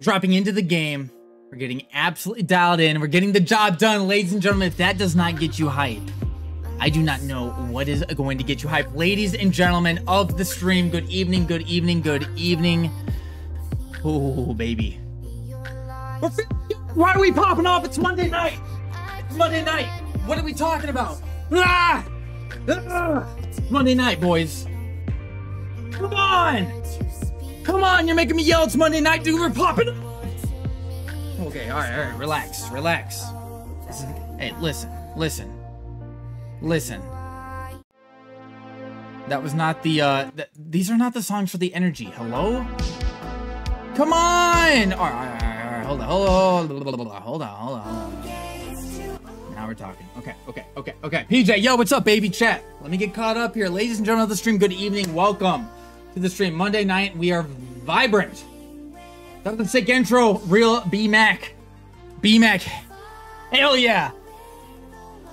dropping into the game. We're getting absolutely dialed in. We're getting the job done, ladies and gentlemen. If that does not get you hype, I do not know what is going to get you hype. Ladies and gentlemen of the stream, good evening, good evening, good evening. Oh, baby. Why are we popping off? It's Monday night. It's Monday night. What are we talking about? Ah! Ah! Monday night, boys. Come on! Come on, you're making me yell. It's Monday night, dude. We're popping. Okay, all right, all right. Relax, relax. Hey, listen, listen, listen. That was not the, uh, th these are not the songs for the energy. Hello? Come on! All right, all right, all right. Hold on, hold on, hold on, hold on, hold on. Now we're talking. Okay, okay, okay, okay. PJ, yo, what's up, baby chat? Let me get caught up here. Ladies and gentlemen of the stream, good evening. Welcome to the stream. Monday night, we are vibrant. A sick intro. Real B-Mac. B-Mac. Hell yeah.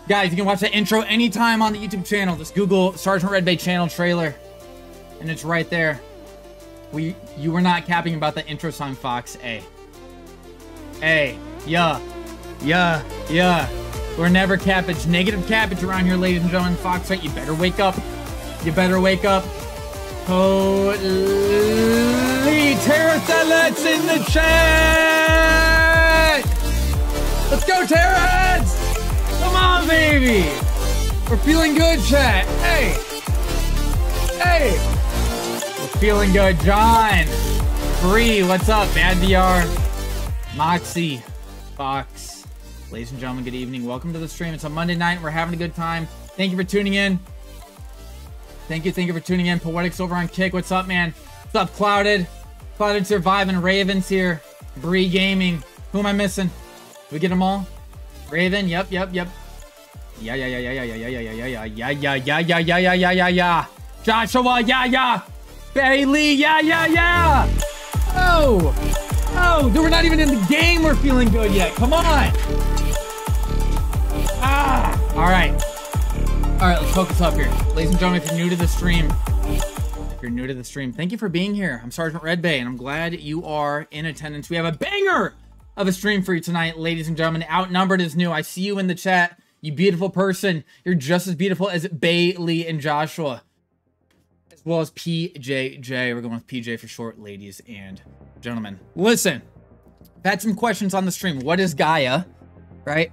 Guys, you can watch that intro anytime on the YouTube channel. Just Google Sergeant Red Bay channel trailer. And it's right there. We, you were not capping about the intro song, Fox. A. A. Yeah. Yeah. Yeah. We're never cappage. Negative cappage around here, ladies and gentlemen. Fox? You better wake up. You better wake up. Holy Terra in the chat! Let's go, Terra Come on, baby! We're feeling good, chat. Hey! Hey! We're feeling good. John! Bree, what's up? Bad VR. Moxie. Fox. Ladies and gentlemen, good evening. Welcome to the stream. It's a Monday night. We're having a good time. Thank you for tuning in. Thank you, thank you for tuning in. Poetics over on Kick. What's up, man? What's up, Clouded? Clouded Surviving. Ravens here. Bree Gaming. Who am I missing? We get them all? Raven. Yep, yep, yep. Yeah, yeah, yeah, yeah, yeah, yeah, yeah, yeah, yeah, yeah, yeah, yeah, yeah, yeah, yeah, yeah, yeah, yeah. Joshua. Yeah, yeah. Bailey. Yeah, yeah, yeah. Oh. Oh, dude, we're not even in the game. We're feeling good yet. Come on. Ah. All right. All right, let's focus up here. Ladies and gentlemen, if you're new to the stream, if you're new to the stream, thank you for being here. I'm Sergeant Red Bay, and I'm glad you are in attendance. We have a banger of a stream for you tonight, ladies and gentlemen. Outnumbered is new. I see you in the chat. You beautiful person. You're just as beautiful as Bailey and Joshua, as well as PJJ. We're going with PJ for short, ladies and gentlemen. Listen, I've had some questions on the stream. What is Gaia, right?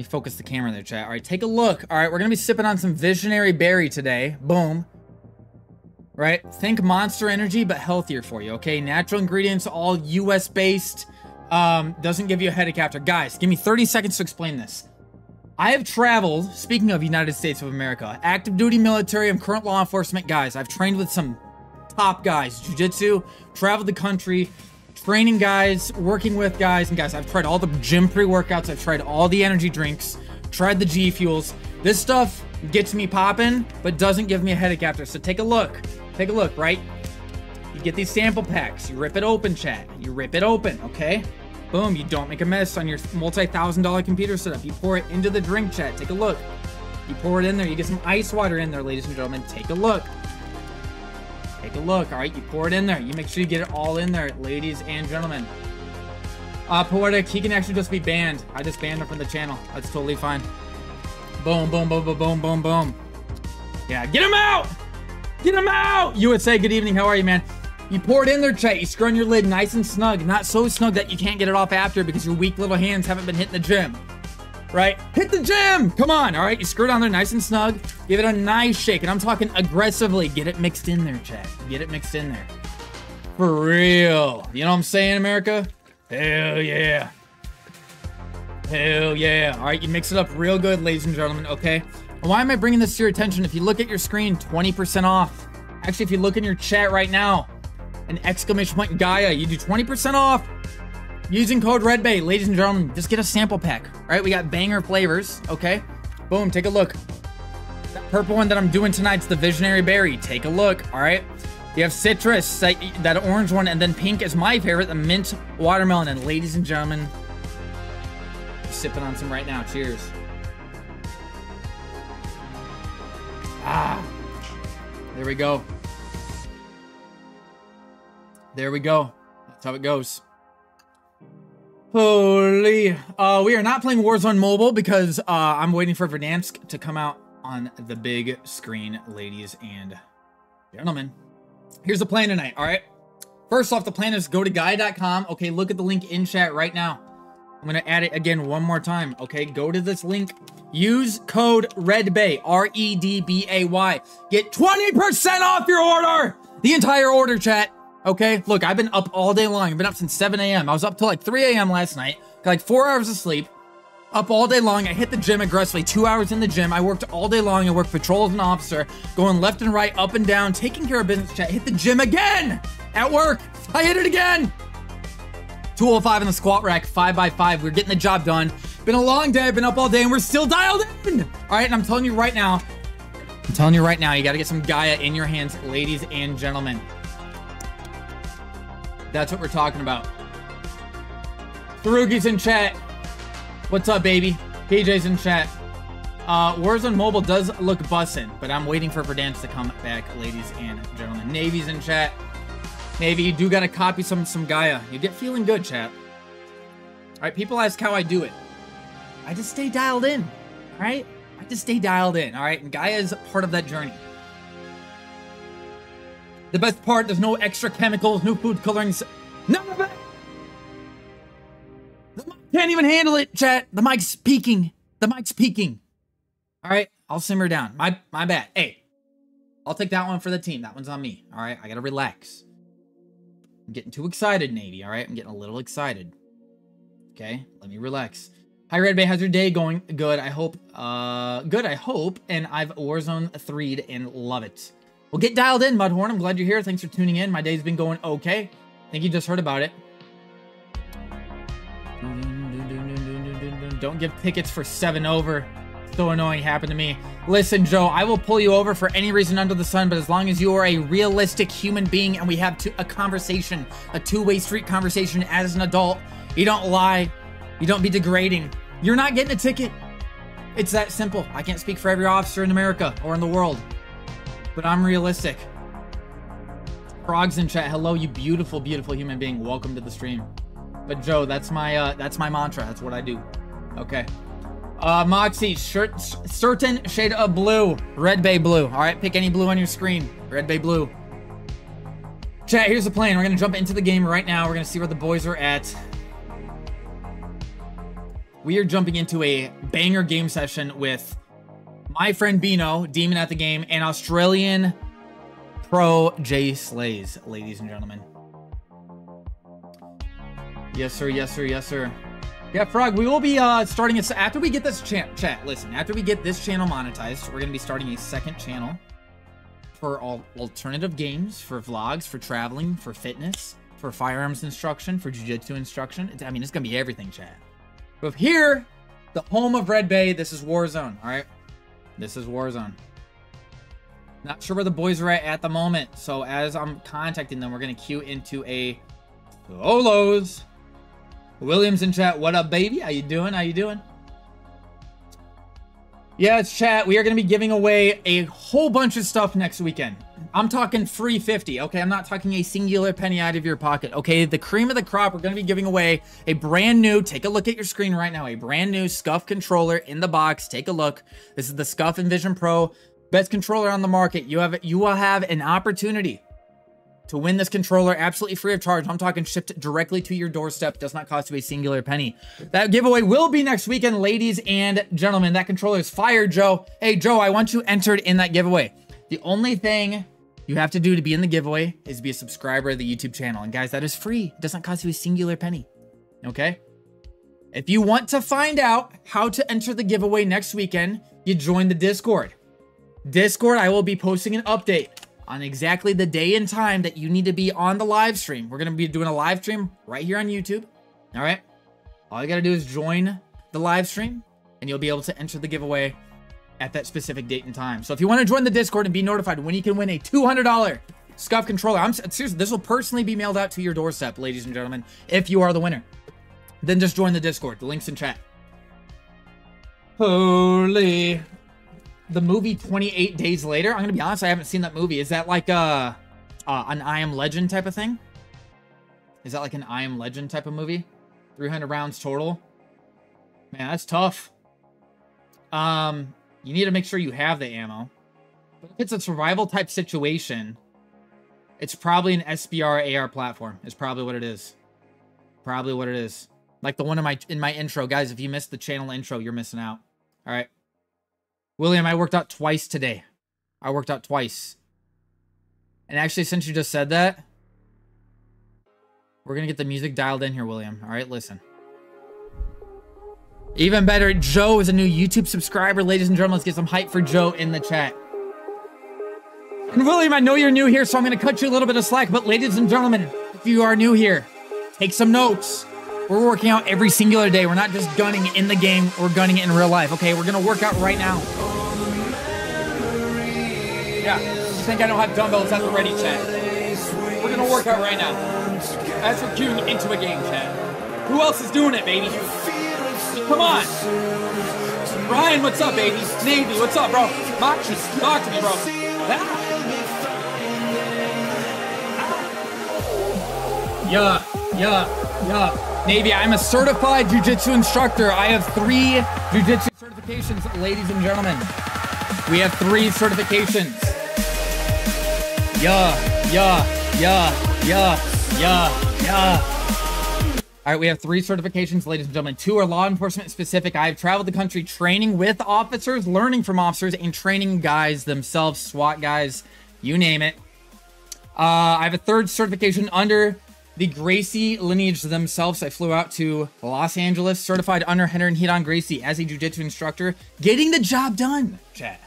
Me focus the camera in there, chat. All right, take a look. All right, we're to be sipping on some Visionary Berry today. Boom. Right? Think Monster Energy, but healthier for you, okay? Natural ingredients, all U.S.-based. Um, doesn't give you a headache after. Guys, give me 30 seconds to explain this. I have traveled, speaking of United States of America, active duty military and current law enforcement guys. I've trained with some top guys, jiu-jitsu, traveled the country, training guys, working with guys, and guys, I've tried all the gym pre-workouts, I've tried all the energy drinks, tried the G Fuels. This stuff gets me popping, but doesn't give me a headache after. So take a look. Take a look, right? You get these sample packs, you rip it open, chat. You rip it open, okay? Boom, you don't make a mess on your multi-thousand dollar computer setup. You pour it into the drink, chat. Take a look. You pour it in there, you get some ice water in there, ladies and gentlemen. Take a look. Take a look, all right? You pour it in there. You make sure you get it all in there, ladies and gentlemen. Uh, Poetic, he can actually just be banned. I just banned him from the channel. That's totally fine. Boom, boom, boom, boom, boom, boom, boom. Yeah, get him out! Get him out! You would say, good evening, how are you, man? You pour it in there, chat. You screw on your lid nice and snug. Not so snug that you can't get it off after because your weak little hands haven't been hitting the gym right? Hit the gym! Come on, all right? You screw it on there nice and snug. Give it a nice shake, and I'm talking aggressively. Get it mixed in there, Chad. Get it mixed in there. For real. You know what I'm saying, America? Hell yeah. Hell yeah. All right, you mix it up real good, ladies and gentlemen, okay? Why am I bringing this to your attention? If you look at your screen, 20% off. Actually, if you look in your chat right now, an exclamation point Gaia, you do 20% off Using code Red RedBay, ladies and gentlemen, just get a sample pack. Right, we got banger flavors, okay? Boom, take a look. That purple one that I'm doing tonight's the Visionary Berry. Take a look, all right? You have citrus, that, that orange one, and then pink is my favorite, the mint watermelon. And ladies and gentlemen, sipping on some right now. Cheers. Ah, there we go. There we go. That's how it goes. Holy. Uh, we are not playing Warzone Mobile because uh, I'm waiting for Verdansk to come out on the big screen, ladies and gentlemen. Here's the plan tonight, all right? First off, the plan is go to guy.com. Okay, look at the link in chat right now. I'm going to add it again one more time. Okay, go to this link. Use code REDBAY, R-E-D-B-A-Y. Get 20% off your order! The entire order, chat. Okay, look, I've been up all day long. I've been up since 7 a.m. I was up till like 3 a.m. last night. Got like four hours of sleep. Up all day long. I hit the gym aggressively. Two hours in the gym. I worked all day long. I worked patrol as an officer, going left and right, up and down, taking care of business chat. Hit the gym again at work. I hit it again. 205 in the squat rack, 5 by 5 We're getting the job done. Been a long day. I've been up all day and we're still dialed in. All right, and I'm telling you right now, I'm telling you right now, you got to get some Gaia in your hands, ladies and gentlemen. That's what we're talking about. Farugi's in chat. What's up, baby? PJ's in chat. Uh, Warzone Mobile does look bussin', but I'm waiting for Verdansk to come back, ladies and gentlemen. Navy's in chat. Navy, you do gotta copy some some Gaia. You get feeling good, chat. Alright, people ask how I do it. I just stay dialed in, right? I just stay dialed in, alright? And Gaia is part of that journey. The best part, there's no extra chemicals, no food colorings, none of it. The mic can't even handle it, chat. The mic's peaking. The mic's peaking. All right, I'll simmer down. My my bad. Hey, I'll take that one for the team. That one's on me. All right, I gotta relax. I'm getting too excited, Navy. All right, I'm getting a little excited. Okay, let me relax. Hi, Red Bay. How's your day going? Good. I hope. Uh, good. I hope. And I've Warzone 3'd and love it. Well, get dialed in, Mudhorn. I'm glad you're here. Thanks for tuning in. My day's been going okay. I think you just heard about it. Don't give tickets for 7 over. So annoying happened to me. Listen, Joe, I will pull you over for any reason under the sun, but as long as you are a realistic human being and we have to, a conversation, a two-way street conversation as an adult, you don't lie, you don't be degrading, you're not getting a ticket. It's that simple. I can't speak for every officer in America or in the world but I'm realistic. Frogs in chat. Hello, you beautiful, beautiful human being. Welcome to the stream. But Joe, that's my uh, that's my mantra. That's what I do. Okay. Uh, Moxie, shirt, certain shade of blue. Red Bay blue. All right, pick any blue on your screen. Red Bay blue. Chat, here's the plan. We're going to jump into the game right now. We're going to see where the boys are at. We are jumping into a banger game session with my friend Bino, Demon at the game, and Australian pro Jay Slays, ladies and gentlemen. Yes, sir. Yes, sir. Yes, sir. Yeah, Frog, we will be uh, starting it after we get this chat. Chat, listen, after we get this channel monetized, we're going to be starting a second channel for all alternative games, for vlogs, for traveling, for fitness, for firearms instruction, for jiu-jitsu instruction. It's, I mean, it's going to be everything, chat. But here, the home of Red Bay, this is Warzone, all right? This is Warzone. Not sure where the boys are at at the moment. So as I'm contacting them, we're going to queue into a solos. Williams in chat. What up, baby? How you doing? How you doing? Yeah, it's chat. We are going to be giving away a whole bunch of stuff next weekend. I'm talking free 50, okay? I'm not talking a singular penny out of your pocket, okay? The cream of the crop, we're going to be giving away a brand new, take a look at your screen right now, a brand new SCUF controller in the box. Take a look. This is the SCUF Envision Pro, best controller on the market. You have it, you will have an opportunity to win this controller absolutely free of charge. I'm talking shipped directly to your doorstep. Does not cost you a singular penny. That giveaway will be next weekend, ladies and gentlemen. That controller is fired, Joe. Hey, Joe, I want you entered in that giveaway. The only thing you have to do to be in the giveaway is be a subscriber of the YouTube channel. And guys, that is free. It doesn't cost you a singular penny. Okay? If you want to find out how to enter the giveaway next weekend, you join the Discord. Discord, I will be posting an update on exactly the day and time that you need to be on the live stream. We're going to be doing a live stream right here on YouTube. All right? All you got to do is join the live stream and you'll be able to enter the giveaway at that specific date and time. So if you want to join the Discord and be notified when you can win a $200 SCUF controller, I'm serious. This will personally be mailed out to your doorstep, ladies and gentlemen, if you are the winner. Then just join the Discord. The link's in chat. Holy. The movie 28 Days Later. I'm going to be honest, I haven't seen that movie. Is that like a, uh, an I Am Legend type of thing? Is that like an I Am Legend type of movie? 300 rounds total. Man, that's tough. Um, you need to make sure you have the ammo. But if it's a survival type situation, it's probably an SBR AR platform. Is probably what it is. Probably what it is. Like the one in my in my intro, guys. If you missed the channel intro, you're missing out. All right, William, I worked out twice today. I worked out twice. And actually, since you just said that, we're gonna get the music dialed in here, William. All right, listen. Even better, Joe is a new YouTube subscriber. Ladies and gentlemen, let's get some hype for Joe in the chat. And William, I know you're new here, so I'm going to cut you a little bit of slack. But ladies and gentlemen, if you are new here, take some notes. We're working out every singular day. We're not just gunning in the game, we're gunning it in real life, okay? We're going to work out right now. Yeah, you think I don't have dumbbells at the ready, chat? We're to work out right now. As we're queuing into a game, chat. Who else is doing it, baby? Come on. Ryan, what's up, baby? Navy, what's up, bro? Machi, talk to me, bro. Ah. Yeah, yeah, yeah. Navy, I'm a certified jujitsu instructor. I have three jujitsu certifications, ladies and gentlemen. We have three certifications. Yeah, yeah, yeah, yeah, yeah, yeah. All right, we have three certifications, ladies and gentlemen. Two are law enforcement specific. I have traveled the country training with officers, learning from officers, and training guys themselves, SWAT guys, you name it. Uh, I have a third certification under the Gracie lineage themselves. I flew out to Los Angeles, certified under Rener and Ryron Gracie as a jiu-jitsu instructor, getting the job done, chat.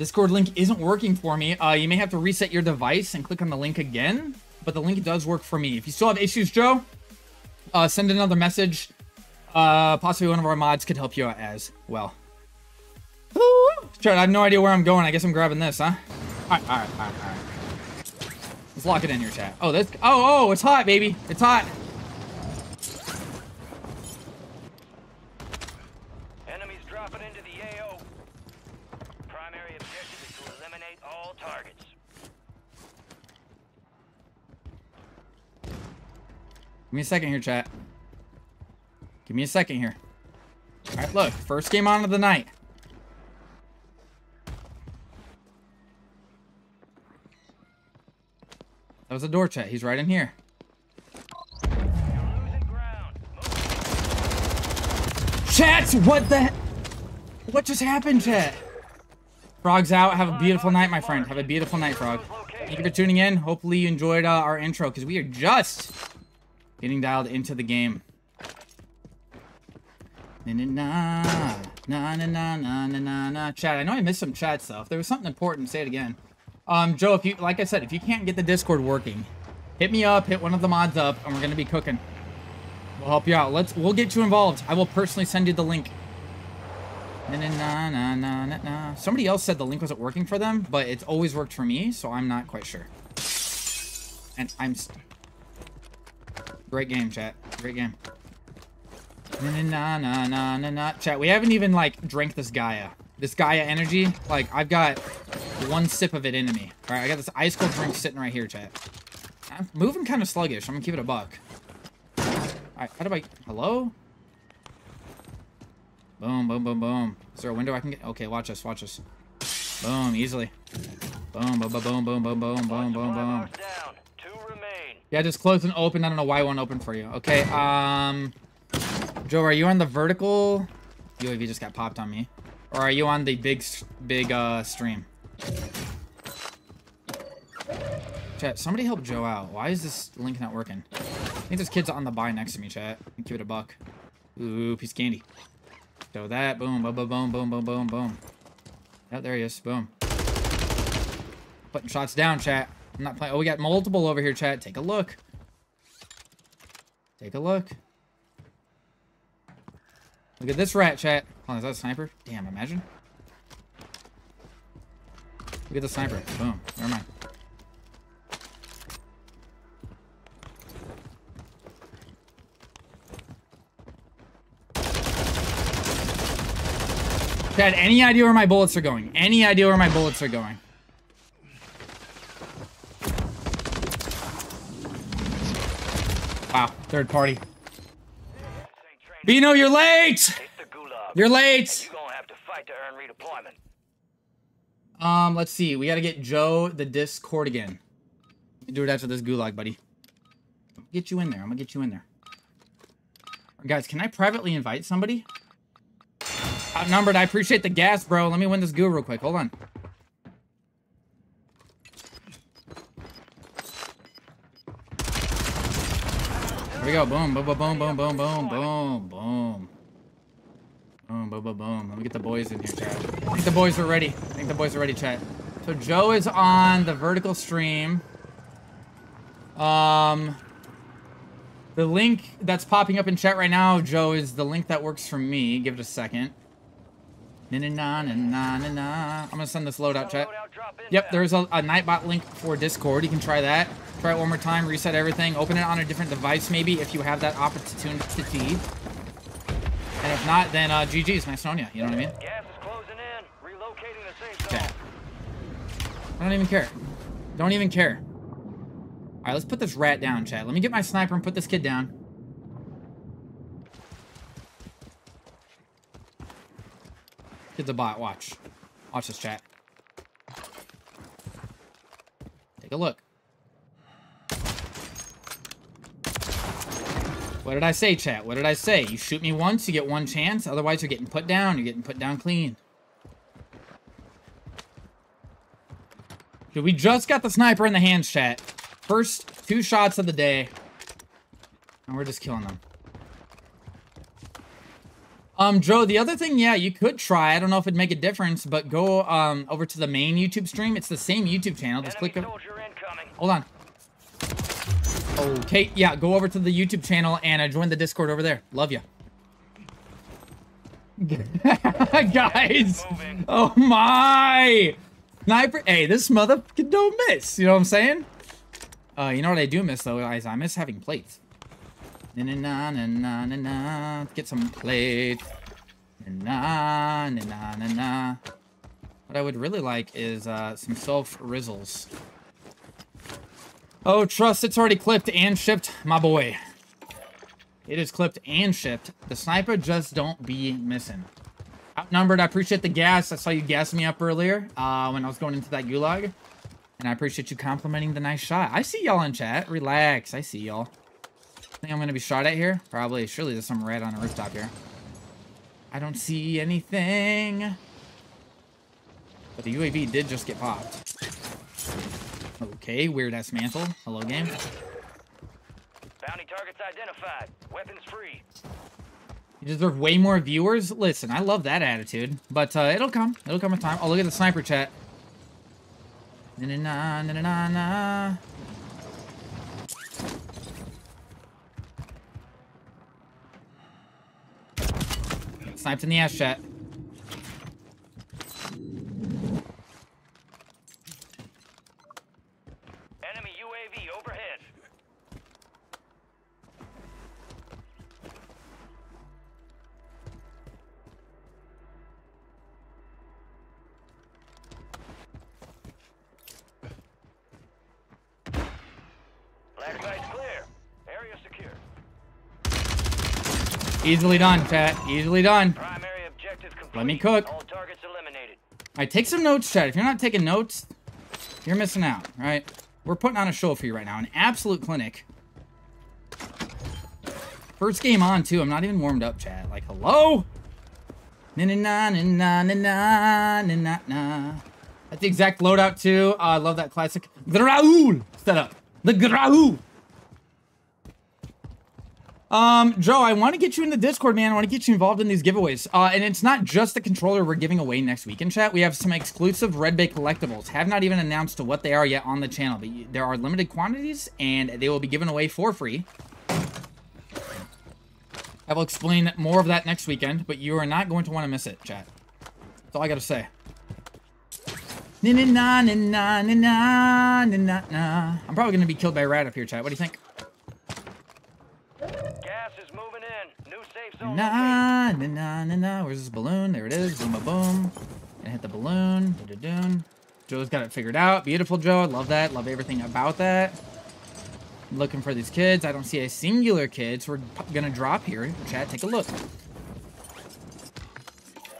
Discord link isn't working for me. Uh, you may have to reset your device and click on the link again but the link does work for me. If you still have issues, Joe, uh, send another message. Uh, possibly one of our mods could help you out as well. Chat, I have no idea where I'm going. I guess I'm grabbing this, huh? Alright, alright, alright, alright. Let's lock it in here, chat. Oh, this. Oh, oh, it's hot, baby. It's hot. Give me a second here, chat. Give me a second here. All right, look. First game on of the night. That was a door chat. He's right in here. Chats, what the? What just happened, chat? Frog's out. Have a beautiful night, my friend. Have a beautiful night, Frog. Thank you for tuning in. Hopefully you enjoyed uh, our intro, because we are just Getting dialed into the game. Na na na na na na na na na. Chat. I know I missed some chat stuff. There was something important. Say it again. Um, Joe, if you like I said, if you can't get the Discord working, hit me up. Hit one of the mods up, and we're gonna be cooking. We'll help you out. Let's. We'll get you involved. I will personally send you the link. Na na na na na na na. Somebody else said the link wasn't working for them, but it's always worked for me, so I'm not quite sure. And I'm. Great game, chat. Great game. Na na na na na na. Chat, we haven't even, like, drank this Gaia. This Gaia energy, like, I've got one sip of it into me. Alright, I got this ice cold drink sitting right here, chat. I'm moving kind of sluggish. I'm gonna keep it a buck. Alright, how do I... Hello? Boom, boom, boom, boom. Is there a window I can get? Okay, watch us, watch us. Boom, easily. Boom, boom, boom, boom, boom, boom, boom, boom, boom, boom. Yeah, just close and open. I don't know why it won't open for you. Okay, um... Joe, are you on the vertical? UAV just got popped on me. Or are you on the big, big, uh, stream? Chat, somebody help Joe out. Why is this link not working? I think this kid's on the buy next to me, chat. Give it a buck. Ooh, piece of candy. So that, boom, boom, boom, boom, boom, boom, boom, boom. There he is. Boom. Putting shots down, chat. I'm not playing. Oh, we got multiple over here, chat. Take a look. Take a look. Look at this rat, chat. Oh, is that a sniper? Damn, imagine. Look at the sniper. Boom. Never mind. Chad, any idea where my bullets are going? Any idea where my bullets are going? Wow, third party. Bino, you're late! You're late! Um, let's see. We gotta get Joe the Discord again. Do it after this gulag, buddy. Get you in there. I'm gonna get you in there. Guys, can I privately invite somebody? Outnumbered. I appreciate the gas, bro. Let me win this goo real quick. Hold on. Here we go. Boom, boom, boom, boom, boom, boom, boom, boom, boom. Boom, boom, boom, boom. Let me get the boys in here, chat. I think the boys are ready. I think the boys are ready, chat. So Joe is on the vertical stream. Um, the link that's popping up in chat right now, Joe, is the link that works for me. Give it a second. Na na na na na na na. I'm gonna send this loadout chat. Yep, there's a, a Nightbot link for Discord. You can try that. Try it one more time, reset everything, open it on a different device maybe if you have that opportunity. And if not, then uh, GG's, nice knowing you. You know what I mean? Gas is closing in. Relocating the safe zone. Okay. I don't even care. Don't even care. All right, let's put this rat down, chat. Let me get my sniper and put this kid down. Kid's a bot. Watch. Watch this, chat. Take a look. What did I say, chat? What did I say? You shoot me once, you get one chance. Otherwise, you're getting put down. You're getting put down clean. Dude, we just got the sniper in the hands, chat. First two shots of the day. And we're just killing them. Um, Joe, the other thing, yeah, you could try. I don't know if it'd make a difference, but go um over to the main YouTube stream. It's the same YouTube channel. Just Enemy click it. Hold on. Okay, yeah, go over to the YouTube channel and uh, join the Discord over there. Love you. Guys! Oh my! Sniper, hey, this motherfucker don't miss. You know what I'm saying? Uh, you know what I do miss though, guys? I miss having plates. Na na na na na na na. Get some plates. Na na na na na. What I would really like is uh, some self rizzles. Oh, trust, it's already clipped and shipped, my boy. It is clipped and shipped. The sniper just don't be missing. Outnumbered, I appreciate the gas. I saw you gassing me up earlier uh, when I was going into that gulag. And I appreciate you complimenting the nice shot. I see y'all in chat. Relax. I see y'all. Think I'm going to be shot at here? Probably. Surely there's some red on a rooftop here. I don't see anything. But the UAV did just get popped. Okay, weird ass mantle. Hello, game. Bounty targets identified. Weapons free. You deserve way more viewers. Listen, I love that attitude, but uh, it'll come. It'll come with time. Oh, look at the sniper chat. Na na na na na na. Sniped in the ass chat. Easily done, chat. Easily done. Primary objective complete. Let me cook. All targets eliminated. All right, take some notes, chat. If you're not taking notes, you're missing out, right? We're putting on a show for you right now. An absolute clinic. First game on, too. I'm not even warmed up, chat. Like, hello? Na na na na na na na na na. That's the exact loadout, too. Uh, I love that classic Graul setup. The Graul. Um, Joe, I want to get you in the Discord, man. I want to get you involved in these giveaways. Uh, and it's not just the controller we're giving away next week in chat. We have some exclusive Red Bay collectibles. Have not even announced what they are yet on the channel, but there are limited quantities and they will be given away for free. I will explain more of that next weekend, but you are not going to want to miss it, chat. That's all I got to say. Na na na na na na na na. I'm probably going to be killed by a rat up here, chat. What do you think? Na na na na na. Where's this balloon? There it is. Boom, boom. Gonna hit the balloon. Dun. Joe's got it figured out. Beautiful, Joe. Love that. Love everything about that. looking for these kids. I don't see a singular kid, so we're gonna drop here. Chat, take a look.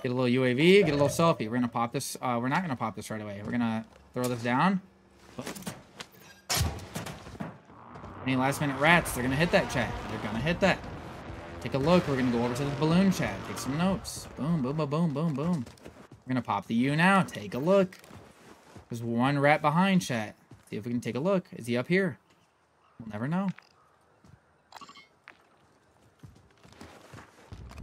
Get a little UAV, get a little selfie. We're gonna pop this. Uh, we're not gonna pop this right away. We're gonna throw this down. Any last minute rats, they're gonna hit that chat. They're gonna hit that. Take a look. We're gonna go over to the balloon chat. Take some notes. Boom, boom, boom, boom, boom, boom. We're gonna pop the U now. Take a look. There's one rat behind chat. See if we can take a look. Is he up here? We'll never know.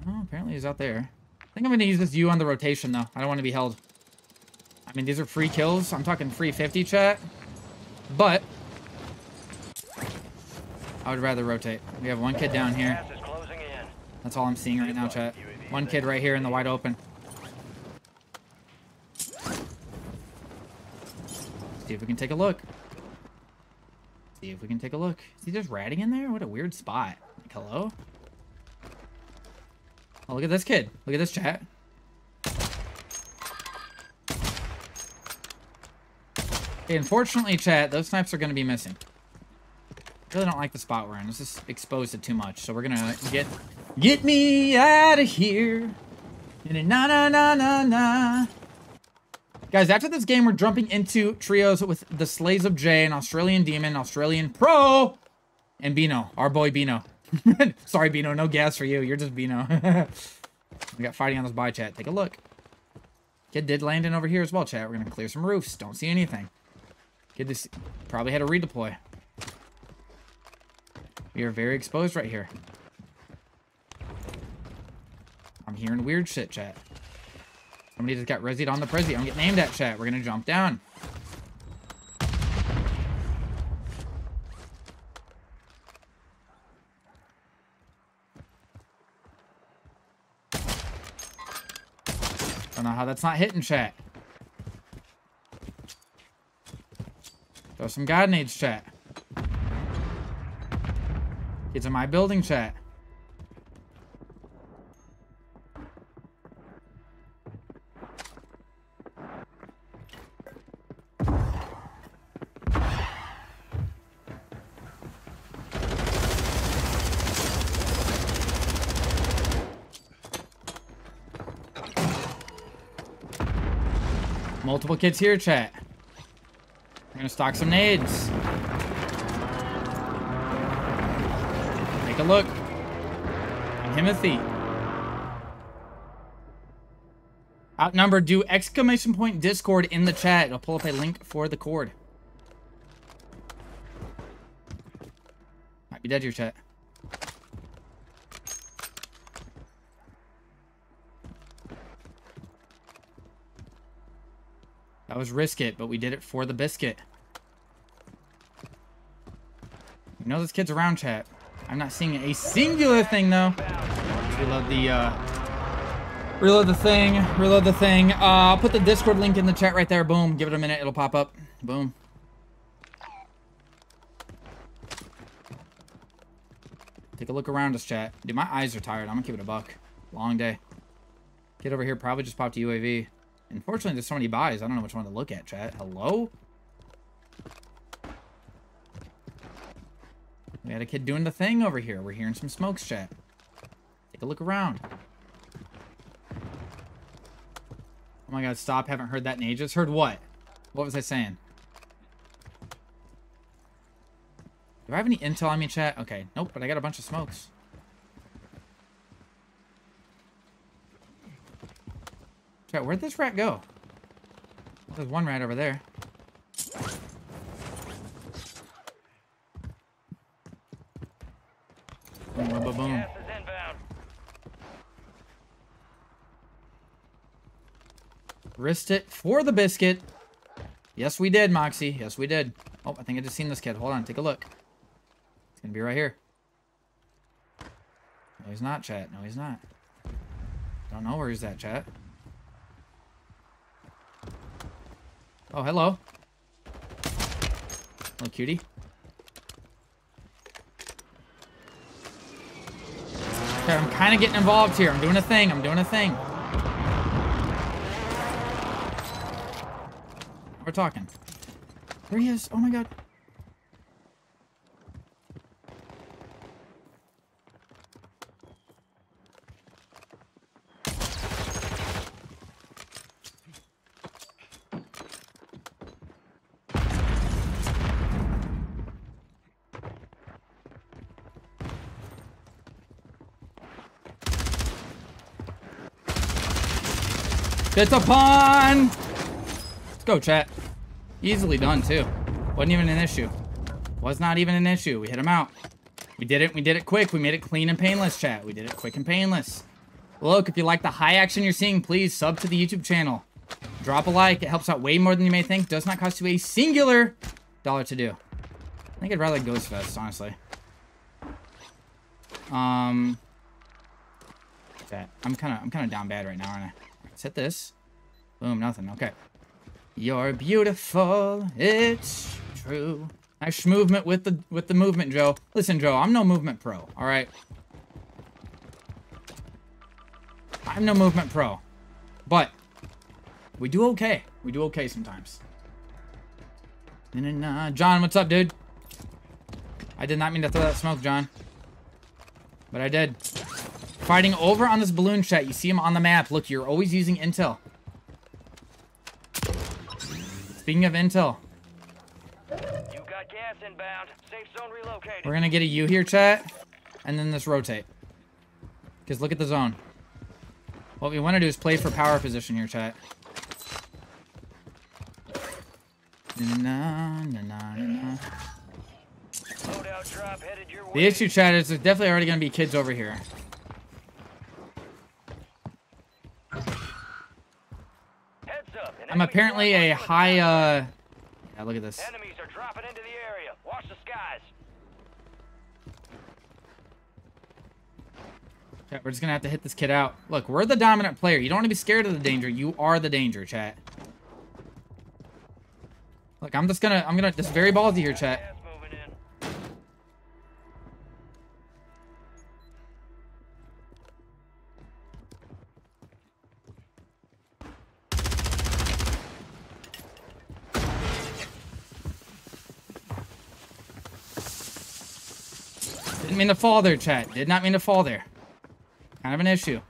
Oh, apparently he's out there. I think I'm gonna use this U on the rotation though. I don't want to be held. I mean, these are free kills. I'm talking free 50 chat. But I would rather rotate. We have one kid down here. Gas is closing in. That's all I'm seeing right now, chat. One kid right here in the wide open. See if we can take a look. See if we can take a look. He just ratting in there? What a weird spot. Like, hello? Oh, look at this kid. Look at this chat. Okay, unfortunately, chat, those snipes are going to be missing. Really don't like the spot we're in. This is exposed it too much. So we're gonna get get me out of here. Na na na na na. Guys, after this game, we're jumping into trios with the Slays of Jay, an Australian Demon, Australian Pro, and Bino, our boy Bino. Sorry, Bino, no gas for you. You're just Bino. we got fighting on this buy chat. Take a look. Kid did land in over here as well, chat. We're gonna clear some roofs. Don't see anything. Kid this probably had a redeploy. We are very exposed right here. I'm hearing weird shit, chat. Somebody just got resied on the prezi. I'm getting aimed at, chat. We're gonna jump down. Don't know how that's not hitting, chat. Throw some god needs, chat. Kids in my building chat. Multiple kids here, chat. We're gonna stock some nades. Take a look. Timothy. Outnumbered, do exclamation point Discord in the chat. It'll pull up a link for the cord. Might be dead here, chat. That was risk it, but we did it for the biscuit. You know this kid's around, chat. I'm not seeing a singular thing, though. Reload the, uh... Reload the thing. Reload the thing. Uh, I'll put the Discord link in the chat right there. Boom. Give it a minute. It'll pop up. Boom. Take a look around us, chat. Dude, my eyes are tired. I'm gonna keep it a buck. Long day. Kid over here probably just popped a UAV. Unfortunately, there's so many buys. I don't know which one to look at, chat. Hello? We had a kid doing the thing over here. We're hearing some smokes, chat. Take a look around. Oh my god, stop. Haven't heard that in ages. Heard what? What was I saying? Do I have any intel on me, chat? Okay. Nope, but I got a bunch of smokes. Chat, where'd this rat go? There's one rat over there. Boom, boom, boom, boom. Gas is inbound. Risked it for the biscuit. Yes, we did, Moxie. Yes, we did. Oh, I think I just seen this kid. Hold on, take a look. It's gonna be right here. No, he's not, chat. No, he's not. Don't know where he's at, chat. Oh, hello. Hello, cutie. Okay, I'm kind of getting involved here. I'm doing a thing. I'm doing a thing. We're talking. There he is. Oh my god. It's a pawn! Let's go, chat. Easily done, too. Wasn't even an issue. Was not even an issue. We hit him out. We did it. We did it quick. We made it clean and painless, chat. We did it quick and painless. Look, if you like the high action you're seeing, please sub to the YouTube channel. Drop a like. It helps out way more than you may think. Does not cost you a singular dollar to do. I think I'd rather Ghost Fest, honestly. Um, okay. I'm kind of I'm kind of down bad right now, aren't I? Let's hit this. Boom, nothing. Okay. You're beautiful. It's true. Nice movement with the with the movement, Joe. Listen, Joe, I'm no movement pro. All right. I'm no movement pro, but we do okay. We do okay sometimes. Na, na, na. John, what's up, dude? I did not mean to throw that smoke, John. But I did. Fighting over on this balloon chat. You see him on the map. Look, you're always using intel. Speaking of intel, You got gas inbound. Safe zone relocated. we're going to get a U here, chat. And then this rotate. Because look at the zone. What we want to do is play for power position here, chat. Na, na, na. The issue, chat, is there's definitely already going to be kids over here. Heads up. an I'm apparently a high, uh... Yeah, look at this. Enemies are dropping into the area. Watch the skies. Chat, we're just gonna have to hit this kid out. Look, we're the dominant player. You don't want to be scared of the danger. You are the danger, chat. Look, I'm just gonna, I'm gonna, this is very ballsy here, chat. Didn't mean to fall there, chat. Did not mean to fall there. Kind of an issue.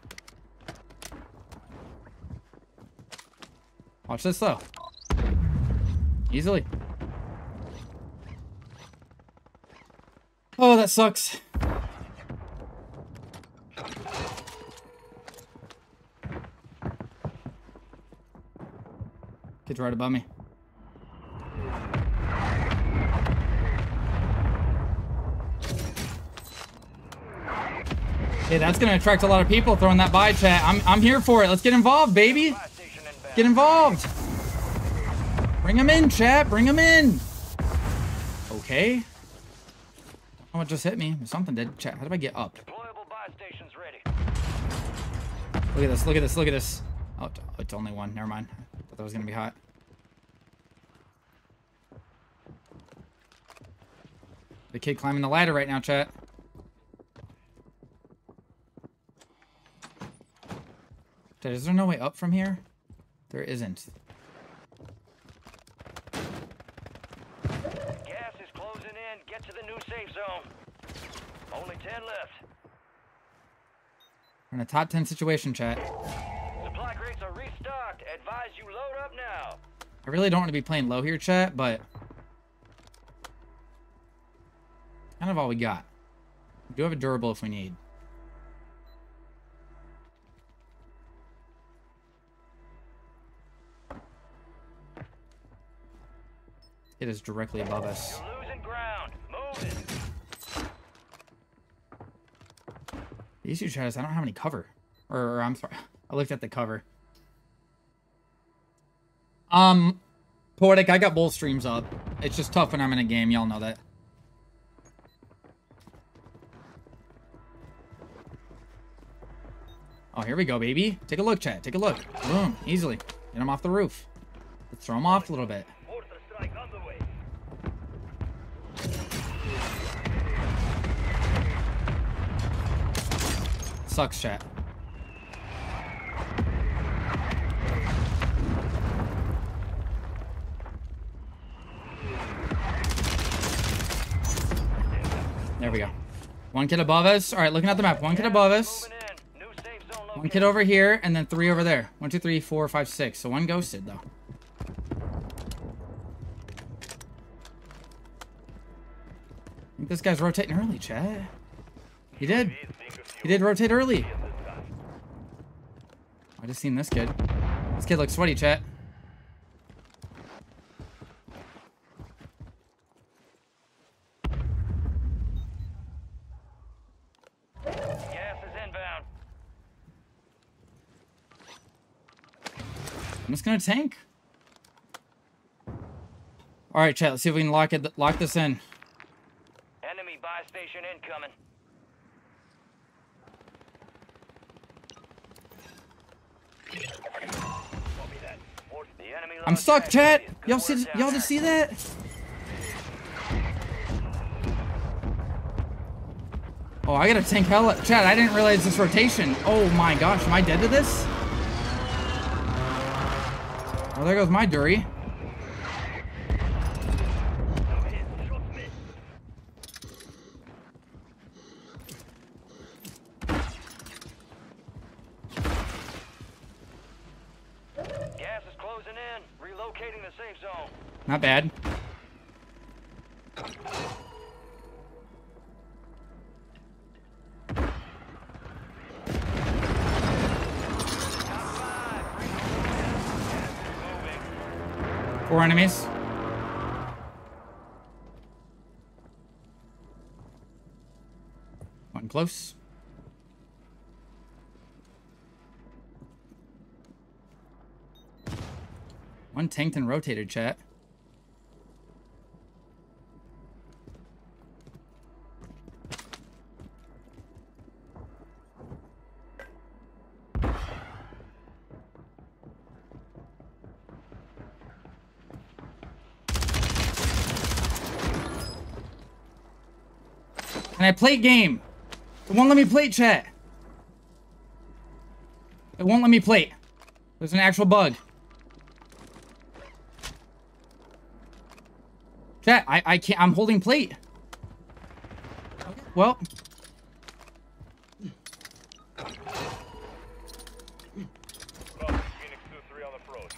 Watch this, though. Easily. Oh, that sucks. Kid's right above me. Hey, that's gonna attract a lot of people throwing that by chat. I'm I'm here for it. Let's get involved, baby. Fire station inbound. Get involved. Bring them in, chat. Bring them in. Okay. Oh, it just hit me. Something did. Chat. How do I get up? Deployable buy stations ready. Look at this. Look at this. Look at this. Oh, it's- oh, it's only one. Never mind. Thought that was gonna be hot. The kid climbing the ladder right now, chat. Is there no way up from here? There isn't. Gas is closing in. Get to the new safe zone. Only 10 left. We're in a top 10 situation, chat. Supply crates are restocked. Advise you load up now. I really don't want to be playing low here, chat, but... Kind of all we got. We do have a durable if we need. It is directly above us. You're losing ground. Move it. The issue, chat, is I don't have any cover. Or, or, I'm sorry. I looked at the cover. Um, Poetic, I got both streams up. It's just tough when I'm in a game. Y'all know that. Oh, here we go, baby. Take a look, chat. Take a look. Boom. Easily. Get him off the roof. Let's throw him off a little bit. Sucks, chat. There we go. One kid above us. All right, looking at the map. One kid above us. One kid over here, and then three over there. One, two, three, four, five, six. So one ghosted, though. I think this guy's rotating early, Chad. He did. He did rotate early. I just seen this kid. This kid looks sweaty, chat. Gas is inbound. I'm just gonna tank. All right, chat. Let's see if we can lock it. Lock this in. Enemy buy station incoming. Copy that. The enemy I'm stuck, chat. Y'all see? Y'all just see that? Oh, I gotta tank hell. Chat, I didn't realize this rotation. Oh my gosh, am I dead to this? Oh, there goes my Dury. Gas is closing in. Relocating the safe zone. Not bad. Four enemies. One close. One tanked and rotated, chat. I play game. It won't let me play chat. It won't let me play. There's an actual bug. Chat, I, I can't, I'm holding plate. Okay, well. Phoenix 2-3 on approach.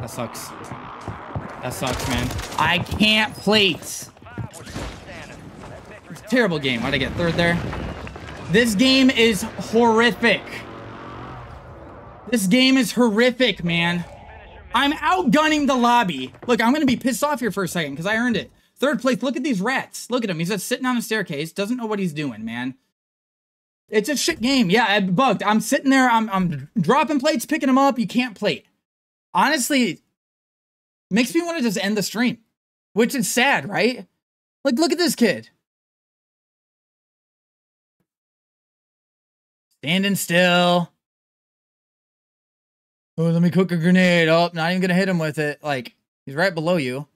That sucks. That sucks, man. I can't plate. Terrible game. Why'd I get third there? This game is horrific. This game is horrific, man. I'm outgunning the lobby. Look, I'm gonna be pissed off here for a second because I earned it. Third place. Look at these rats. Look at him. He's just sitting on the staircase. Doesn't know what he's doing, man. It's a shit game. Yeah, I bugged. I'm sitting there. I'm I'm dropping plates, picking them up. You can't plate. Honestly, makes me want to just end the stream, which is sad, right? Like, look at this kid. Standing still. Oh, let me cook a grenade. Oh, not even gonna hit him with it. Like, he's right below you.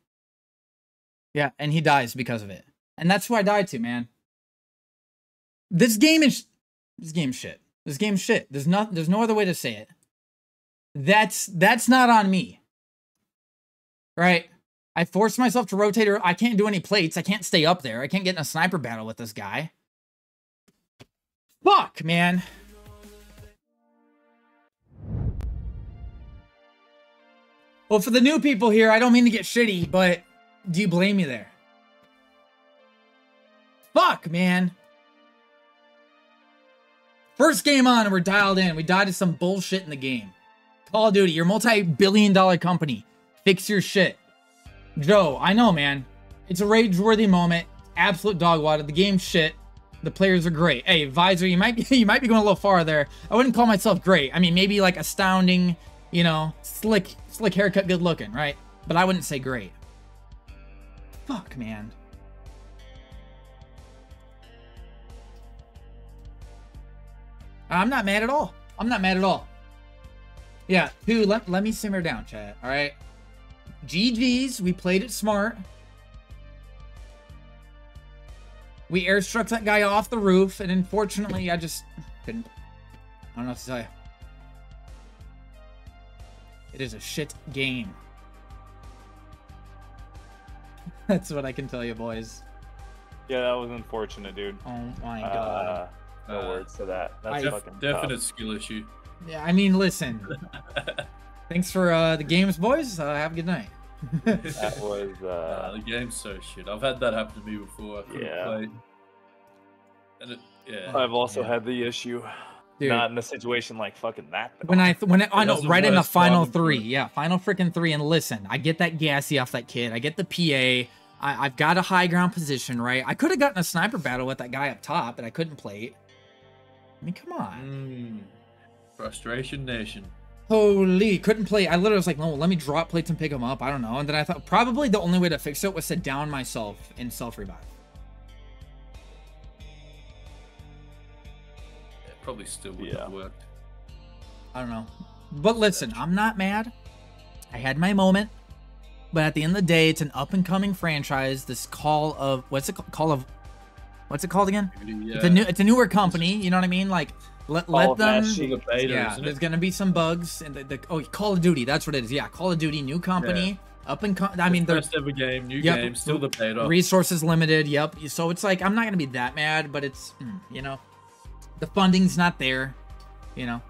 Yeah, and he dies because of it. And that's who I died to, man. This game is this game's shit. This game's shit. There's not there's no other way to say it. That's that's not on me. Right? I forced myself to rotate her. I can't do any plates. I can't stay up there. I can't get in a sniper battle with this guy. Fuck, man. Well, for the new people here, I don't mean to get shitty, but do you blame me there? Fuck, man. First game on, and we're dialed in. We died to some bullshit in the game. Call of Duty, you're multi-billion dollar company. Fix your shit. Joe, I know, man. It's a rage-worthy moment. Absolute dog water. The game's shit. The players are great. Hey, Visor, you might be you might be going a little far there. I wouldn't call myself great. I mean, maybe like astounding, you know, slick, slick haircut, good looking, right? But I wouldn't say great. Fuck, man. I'm not mad at all. I'm not mad at all. Yeah, who let, let me simmer down, chat. All right. GG's, we played it smart. We airstruck that guy off the roof, and unfortunately, I just couldn't. I don't know what to tell you. It is a shit game. That's what I can tell you, boys. Yeah, that was unfortunate, dude. Oh my god. Uh, no Uh, words to that. That's I- Def- fucking definite tough. skill issue. Yeah, I mean, listen. Thanks for uh, the games, boys. Uh, have a good night. That was Uh, uh, the game's so shit. I've had that happen to me before. I Yeah. play. And it, Yeah. I've also yeah. had the issue. Dude. Not in a situation like fucking that. though. When I th- when it, I know right in the final three, it. yeah, final freaking three. And listen, I get that gassy off that kid. I get the PA. I, I've got a high ground position, right? I could have gotten a sniper battle with that guy up top, but I couldn't play it. I mean, come on. Mm. Frustration Nation. Holy, couldn't play. I literally was like, no, let me drop plates and pick them up. I don't know. And then I thought probably the only way to fix it was to down myself in self revive. It probably still would Yeah. have worked. I don't know. But listen, I'm not mad. I had my moment. But at the end of the day, it's an up and coming franchise. This call of what's it called? Call of what's it called again? Yeah. It's a new it's a newer company, you know what I mean? Like let, let them the beta, Yeah, there's gonna be some bugs and the, the oh Call of Duty, that's what it is. Yeah, Call of Duty, new company, up and com- I mean the first ever game, new Yep. game, still the beta. resources limited. Yep. So it's like I'm not gonna be that mad, but it's mm, you know, the funding's not there. You know.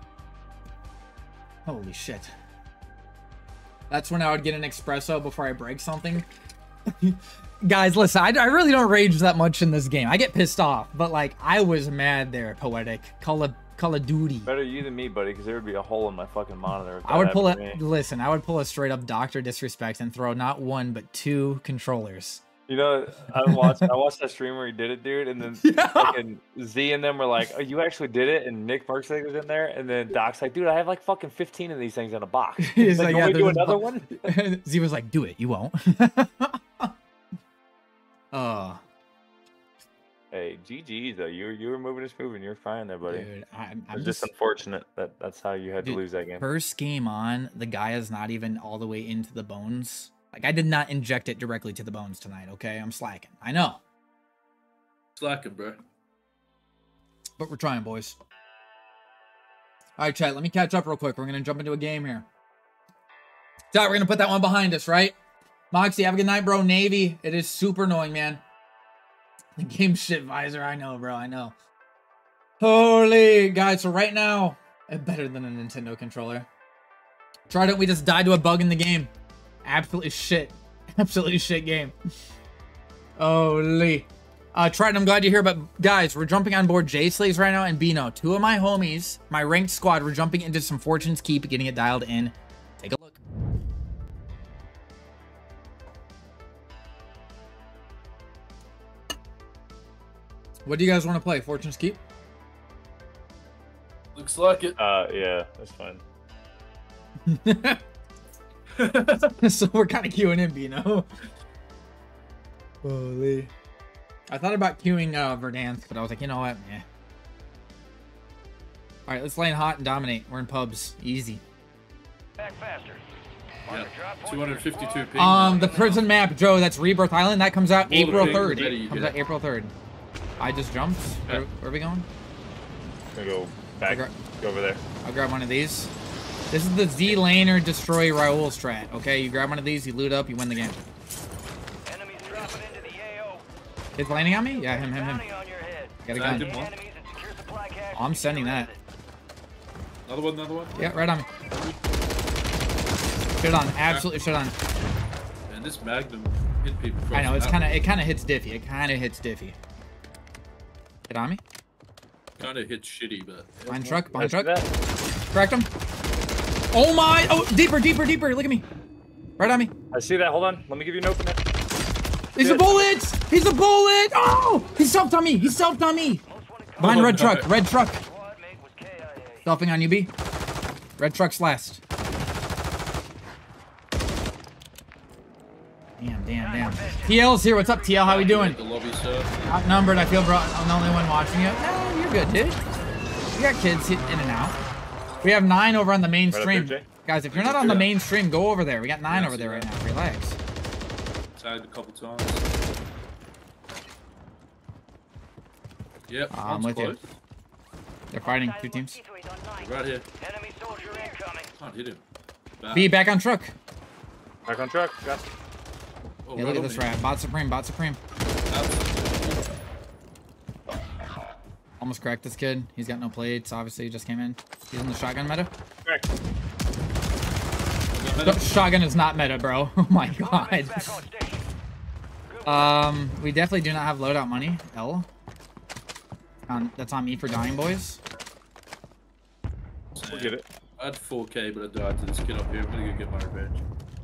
Holy shit. That's when I would get an espresso before I break something. Guys, listen, I, I really don't rage that much in this game. I get pissed off, but like I was mad there, poetic. Call of Call of Duty. Better you than me, buddy, because there would be a hole in my fucking monitor. I would pull it. happened to me. Listen, I would pull a straight up doctor disrespect and throw not one but two controllers. You know, I watched I watched that stream where he did it, dude, and then Yeah. fucking Z and them were like, "Oh, you actually did it?" And NICKMERCS was in there, and then Doc's like, "Dude, I have like fucking fifteen of these things in a box." He's like, like, "You "Yeah, do another one?" Z was like, "Do it. You won't." oh, Hey, GG though, you were you were moving and moving. You're fine there, buddy. dude, I'm, I'm It's just just unfortunate that that's how you had Dude, to lose that game. first game on. The guy is not even all the way into the bones. Like I did not inject it directly to the bones tonight. Okay, I'm slacking. I know, Slacking, bro. but we're trying, boys. All right, chat. Let me catch up real quick. We're gonna jump into a game here. Chat, we're gonna put that one behind us, right? Moxie, have a good night, bro. Navy, it is super annoying, man. The game shit visor, I know, bro. I know. Holy guys, so right now, better than a Nintendo controller. Try don't we just died to a bug in the game. Absolutely shit. Absolutely shit game. Holy. Uh, Trident, I'm glad you're here, but guys, we're jumping on board J Slaves right now and Bino. Two of my homies, my ranked squad, we're jumping into some Fortune's Keep, getting it dialed in. Take a look. What do you guys want to play? Fortune's Keep? Looks like it. Uh, yeah, that's fine. so we're kind of queuing in, Bino. Holy. I thought about queuing uh, Verdansk, but I was like, you know what? Yeah. All right, let's lane hot and dominate. We're in pubs. Easy. Back faster. Yeah, Mark a drop point for your 252 squad. ping. Um, the prison map, Joe. That's Rebirth Island. That comes out Well, April third. the better Comes out. April third. I just jumped. Where, Yeah. where are we going? Gonna go back, go over there. I'll grab one of these. This is the Z laner destroy Raoul strat. Okay, you grab one of these, you loot up, you win the game. Enemies dropping into the AO. He's landing on me? Yeah, him, him, him. Bounty on your head. Got a Tagged gun. him one. Enemies and secure supply cache Oh, I'm sending that. Another one, another one. Yeah, right on me. Shit on, absolutely shit on. And this Magnum hit people. I know it's kind of the it kind of hits diffy. It kind of hits diffy. Hit on me. Kind of hit shitty, but. Behind truck, behind truck. Cracked him. Oh my! Oh, deeper, deeper, deeper. Look at me. Right on me. I see that. Hold on. Let me give you an opener. He's a bullet. He's a bullet. Oh! He selfed on me. He selfed on me. Most wanted Behind Oh, red no. truck. Red truck. squad mate was KIA. Selfing on you, B. Red truck's last. Damn, damn, damn. TL's here. What's up, TL? How we doing? The lobby, sir. Outnumbered. I feel bro- I'm the only one watching you. No, you're good, dude. You got kids in and out. We have nine over on the main stream. Guys, if you're not on the uh, main stream, go over there. We got nine over there right now. Relax. Tagged a couple times. Yep, ah, I'm with you. They're fighting two teams. Right here. Enemy soldier incoming. Can't hit him. Back. B back on truck. Back on truck. Got Oh, Yeah, look at this me. rat. Bot Supreme, Bot Supreme. Absolutely. Almost cracked this kid. He's got no plates. Obviously, he just came in. He's in the shotgun meta. Correct. Got No, shotgun is not meta, bro. Oh my god. mates back on station. Good work. Um, we definitely do not have loadout money. L. On, that's on me for dying, boys. We'll get it. I had 4k, but I died to this kid up here. I'm gonna go get my revenge.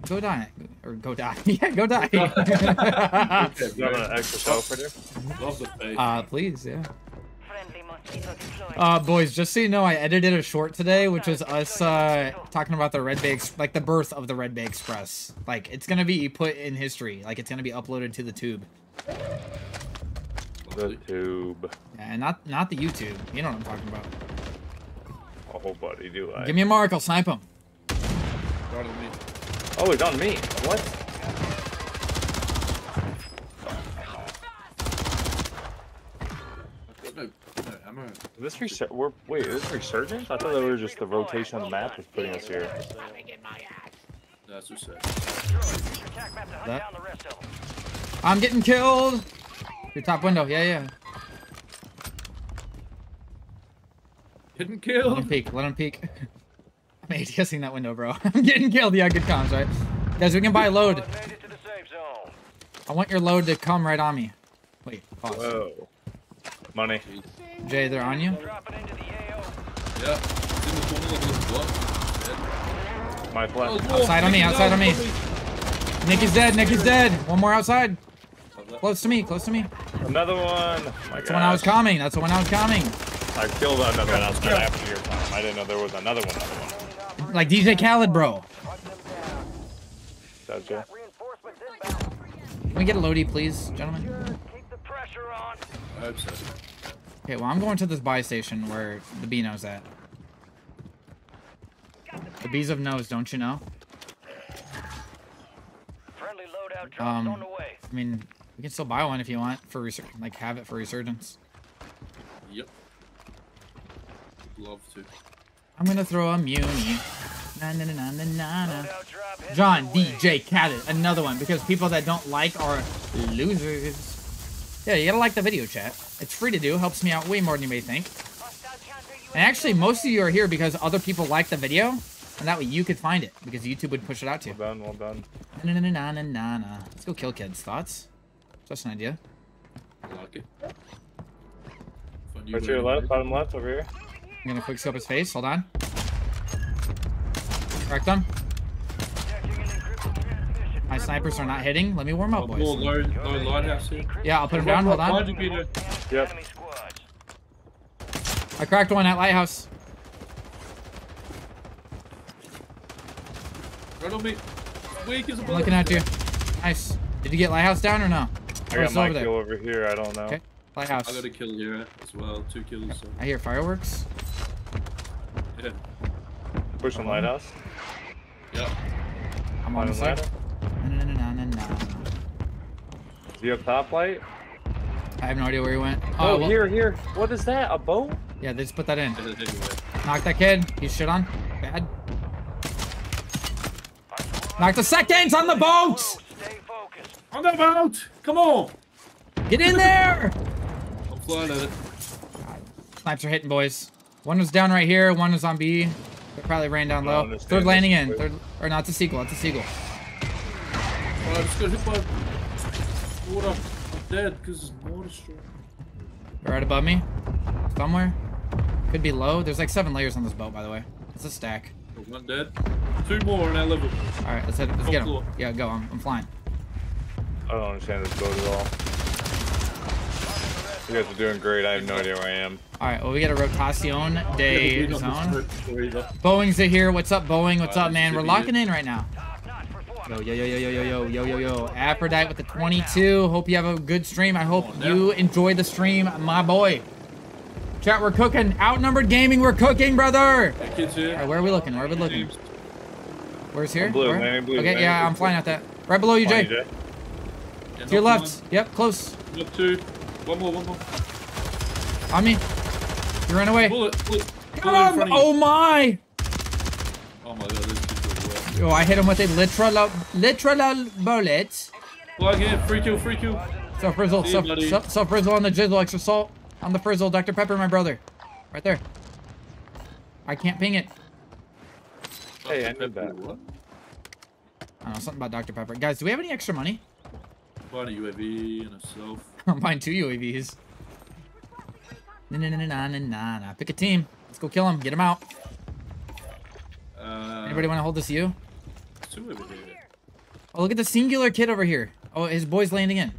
Go die. Or go die. yeah, go die. You got an extra teleporter? Love the face. uh, please, yeah. Friendly. Uh, boys, just so you know, I edited a short today, which is us uh, talking about the Redbay, Ex- like the birth of the Redbay Express. Like, it's gonna be put in history. Like, it's gonna be uploaded to the tube. The tube. Yeah, and not not the YouTube. You know what I'm talking about. Oh, buddy, do I? Give me a mark, I'll snipe him. Right on me. Oh, it's on me. What? I've no, no ammo. Is this resur- we're, wait, is this resurgence? I thought that was just the rotation of the map was putting us here. That's what's up. Use your attack map to hunt That- down the rest of them. I'm getting killed. Your top window. Yeah, yeah. Hidden Let kill. him peek. Let him peek. I'm ATSing that window, bro. I'm getting killed. Yeah, good comms, right? Guys, we can buy load. Squad made it to the safe zone. I want your load to come right on me. Wait, pause. Whoa. Money. Jay, they're on you? Dropping into the AO. Yeah. It's in the corner like a little block. Dead. My Oh, flat. whoa, Outside on me, outside on me. Nick is dead. Nick is dead. One more outside. Close to me. Close to me. Another one. Oh my That's the one I was coming. That's the one I was coming. I killed another one outside after your time. I didn't know there was another one. Another one. Like DJ Khaled, bro. Hunt them. Gotcha. Can we get a loadie, please, gentlemen? Keep the pressure on. I hope so. Okay, well, I'm going to this buy station where the Beano's at. The bees of nose, don't you know? Friendly loadout drops Um, on the way. I mean, we can still buy one if you want for resur- like have it for resurgence. Yep. Would love to. I'm gonna throw a muni. Na na na na na na. na. Loadout drop headed John. DJ Khaled, another one because people that don't like are losers. Yeah, you gotta like the video chat. It's free to do, helps me out way more than you may think. And actually, most of you are here because other people like the video, and that way you could find it because YouTube would push it out to you. Well done. Well done. Na na na na na na na. Let's go kill kids. Thoughts? Just an idea. I like it. You Right to your left, bottom left, over here. I'm gonna quick scope his face. Hold on. Cracked him. Detecting an encrypted transmission. My snipers are not hitting. Let me warm up, boys. low, low lighthouse here. Yeah, I'll put him down. Hold on. Behind you, Peter. Yep. I cracked one at lighthouse. Right on me. Weak as a I'm looking at you. Nice. Did you get lighthouse down or no? I got it's my over there. kill over here. I don't know. Okay. Lighthouse. I got a kill here as well. Two kills. So. I hear fireworks. Yeah. Pushing lighthouse. Yep. I'm on the Climbing side. ladder. You have top light? I have no idea where he went. Oh, oh, well, here, here. What is that? A boat? Yeah, they just put that in. It is anyway. Knock that kid. He's shit on. Bad. Knock the seconds on the boat! Stay focused. On the boat! Come on! Get in there! I'm flying at it. Snipes are hitting, boys. One was down right here. One was on B. They probably ran down low. understand Third landing in. Third, or not the seagull. It's a seagull. Oh, I just got hit by water. I'm dead because it's water strong. Right above me. Somewhere. Could be low. There's like seven layers on this boat, by the way. It's a stack. One dead. Two more on our level. All right, let's head. Let's Top get him. floor. Yeah, go. I'm, I'm flying. I don't understand this boat at all. You guys are doing great. I have no idea where I am. All right. Well, we got a rotacion day Yeah, but we don't zone. have to either. Boeing's in here. What's up, Boeing? What's Uh, up, man? We're locking it. in right now. Top notch performance. Yo, yo, yo, yo, yo, yo, yo, yo, yo, yo. Aphrodite with the 22. Hope you have a good stream. I hope on you enjoy the stream, my boy. Chat, we're cooking. Outnumbered gaming, we're cooking, brother. That kid's here. All right, where are we looking? Where are we looking? Where's here? On blue, Where? landing blue, Okay, landing yeah. I'm flying at that. Right below you, Come on, Jay. Yeah, To your knock left. Yep, close. one. Two. One more, one more. On me. You ran away. Bullet, bullet. Got bullet him! front of you. Oh my! Oh my god, this kid's well. Oh, I hit him with a literal, uh, literal uh, bullet. Plug here, free kill, free kill. Self frizzle, See you, self, buddy. self, self frizzle on the jizzle, extra salt on the frizzle. Dr. Pepper, my brother. Right there. I can't ping it. Hey, I need that. What? I don't know, something about Dr. Pepper. Guys, do we have any extra money? Buying a UAV and a self. I'm buying two UAVs. Na na na na na na na. Pick a team. Let's go kill him. Get him out. Uh, Anybody want to hold this you? Two over here. Oh, look at the singular kid over here. Oh, his boy's landing in.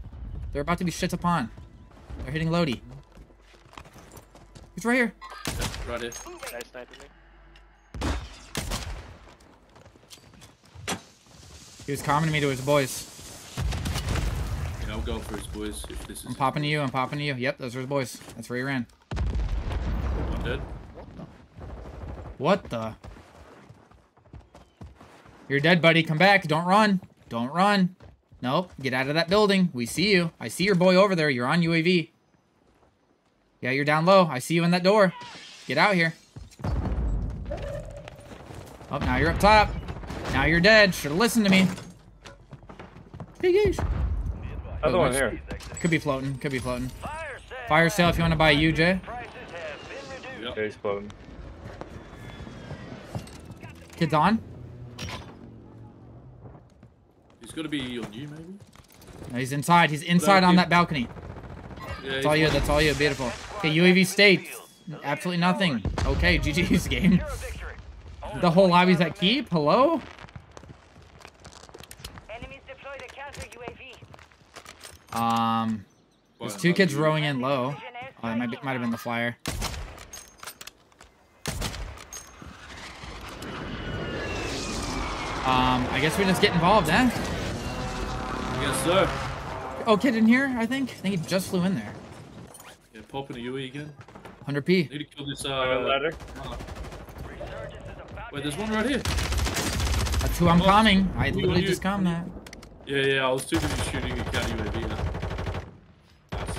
They're about to be shit upon. They're hitting Lodi. He's right here. Yeah, right here. Nice sniping me. He was commenting me to his boys. I'll go for his boys if this is. I'm popping to you. I'm popping to you. Yep, those are his boys. That's where he ran. I'm dead. What the? You're dead, buddy. Come back. Don't run. Don't run. Nope. Get out of that building. We see you. I see your boy over there. You're on UAV. Yeah, you're down low. I see you in that door. Get out here. Oh, now you're up top. Now you're dead. Should have listened to me. Jeez. Another one here. Could be floating. Could be floating. Fire sale. Fire sale if you want to buy a UJ. Prices have been reduced. Yep. Yeah, he's floating. Kids on. He's got to be on you, maybe. No, he's inside. He's inside on that balcony. Yeah, That's all you. That's all you. Beautiful. Okay, UAV states. Absolutely nothing. Okay, GG's game. The whole lobby's at keep. Hello? Enemies deploy the counter UAV. Um, there's two kids rowing in low. Oh, that might, be, might have been the flyer. Um, I guess we just get involved, eh? I guess so. Oh, kid in here, I think. I think he just flew in there. Yeah, popping a UE again. 100p. Need to kill this. Uh, Uh, ladder. uh, Resurgence is about wait, there's one right here. That's who I'm Oh, calming. I literally just calmed that. Yeah, yeah. I was too busy shooting a counter UAV. Now. Nice.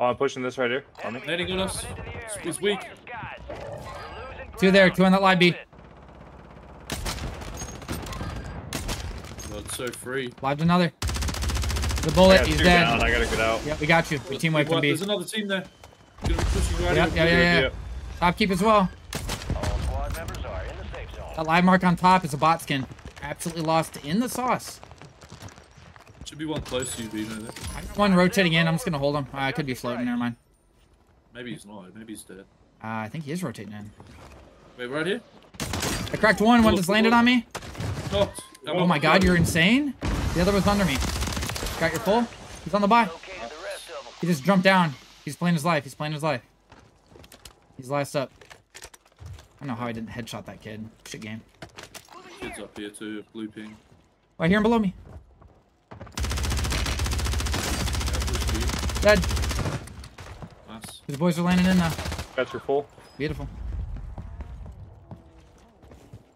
Oh, I'm pushing this right here. On me. Landing on us. He's weak. Two there, two on that live B. God, it's so free. Lived another. The bullet, got he's dead. down. I gotta get out. Yep, we got you. We team wipe What? from B. There's another team there. Gonna be pushing right Yep, in. yeah, yeah, yeah. Top keep as well. All squad members are in the safe zone. That live mark on top is a bot skin. Absolutely lost in the sauce. Should be one close to you, Vino. There. I got one rotating in. I'm just gonna hold him. Uh, I could be floating. Never mind. Maybe he's not. Maybe he's dead. Uh, I think he is rotating in. Wait, right here. I cracked one. One just landed on me. Oh one my god, you're insane. The other was under me. Got your full. He's on the buy. Located the rest of them. He just jumped down. He's playing his life. He's playing his life. He's last up. I don't know how I didn't headshot that kid. Shit game. Kids up here too. Blue ping. I hear him below me. Yeah. Dead. Nice. His boys are landing in now. Got your full. Beautiful. Do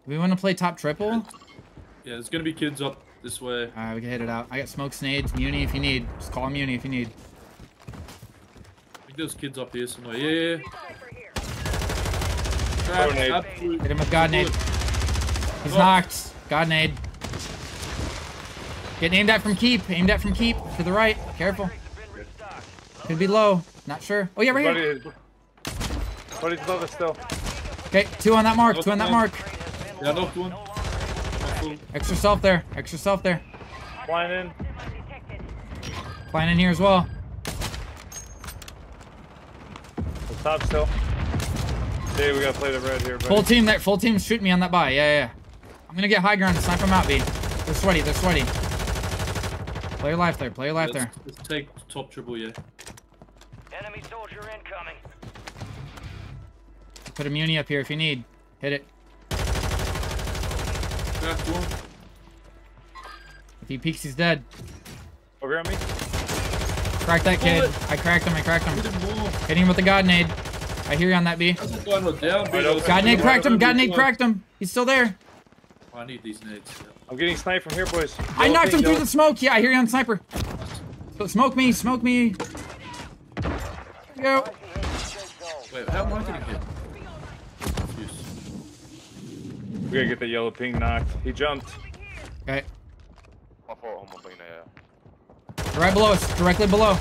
we want to play top triple? Yeah, there's gonna be kids up this way. Alright, we can hit it out. I got smoke snades, muni if you need. Just call muni if you need. I think there's kids up here somewhere. Yeah, yeah. yeah. Throw nade. absolute Hit him with God nade. Bullet. He's Oh. knocked. God nade. Getting aimed at from keep. Aimed at from keep. To the right. Careful. Crates have. Could be low. Not sure. Oh yeah, right Buddy here. is. Buddy's above us still. Okay, two on that mark. Two on that mark. Yeah, knocked one. One. Extra self there. Extra self there. Flying in. Flying in here as well. The top still. Hey, we gotta play the red here, buddy. Full team there. Full team shooting me on that buy. Yeah, yeah, yeah. I'm gonna get high ground and snipe them out, B. They're sweaty. They're sweaty. Play your life there. Play your life there. Let's, let's take top triple, yeah. Enemy soldier incoming. Put a muni up here if you need. Hit it. Cracked one. If he peeks, he's dead. Over here on me. Crack that kid. I cracked him. I cracked him. him more. Hitting him with the god nade. I hear you on that B. How's that guy not down? Right over. God nade cracked him. God nade cracked him. He's still there. Oh, I need these nades. Yeah. I'm getting sniped from here, boys. I knocked ping, him through yellow- the smoke. Yeah, I hear you on sniper. So smoke me. Smoke me. Go. Wait, how am I getting hit? Confused. We gotta get the yellow ping knocked. He jumped. Okay. Uma for uma bem, né? Right below us. Directly below.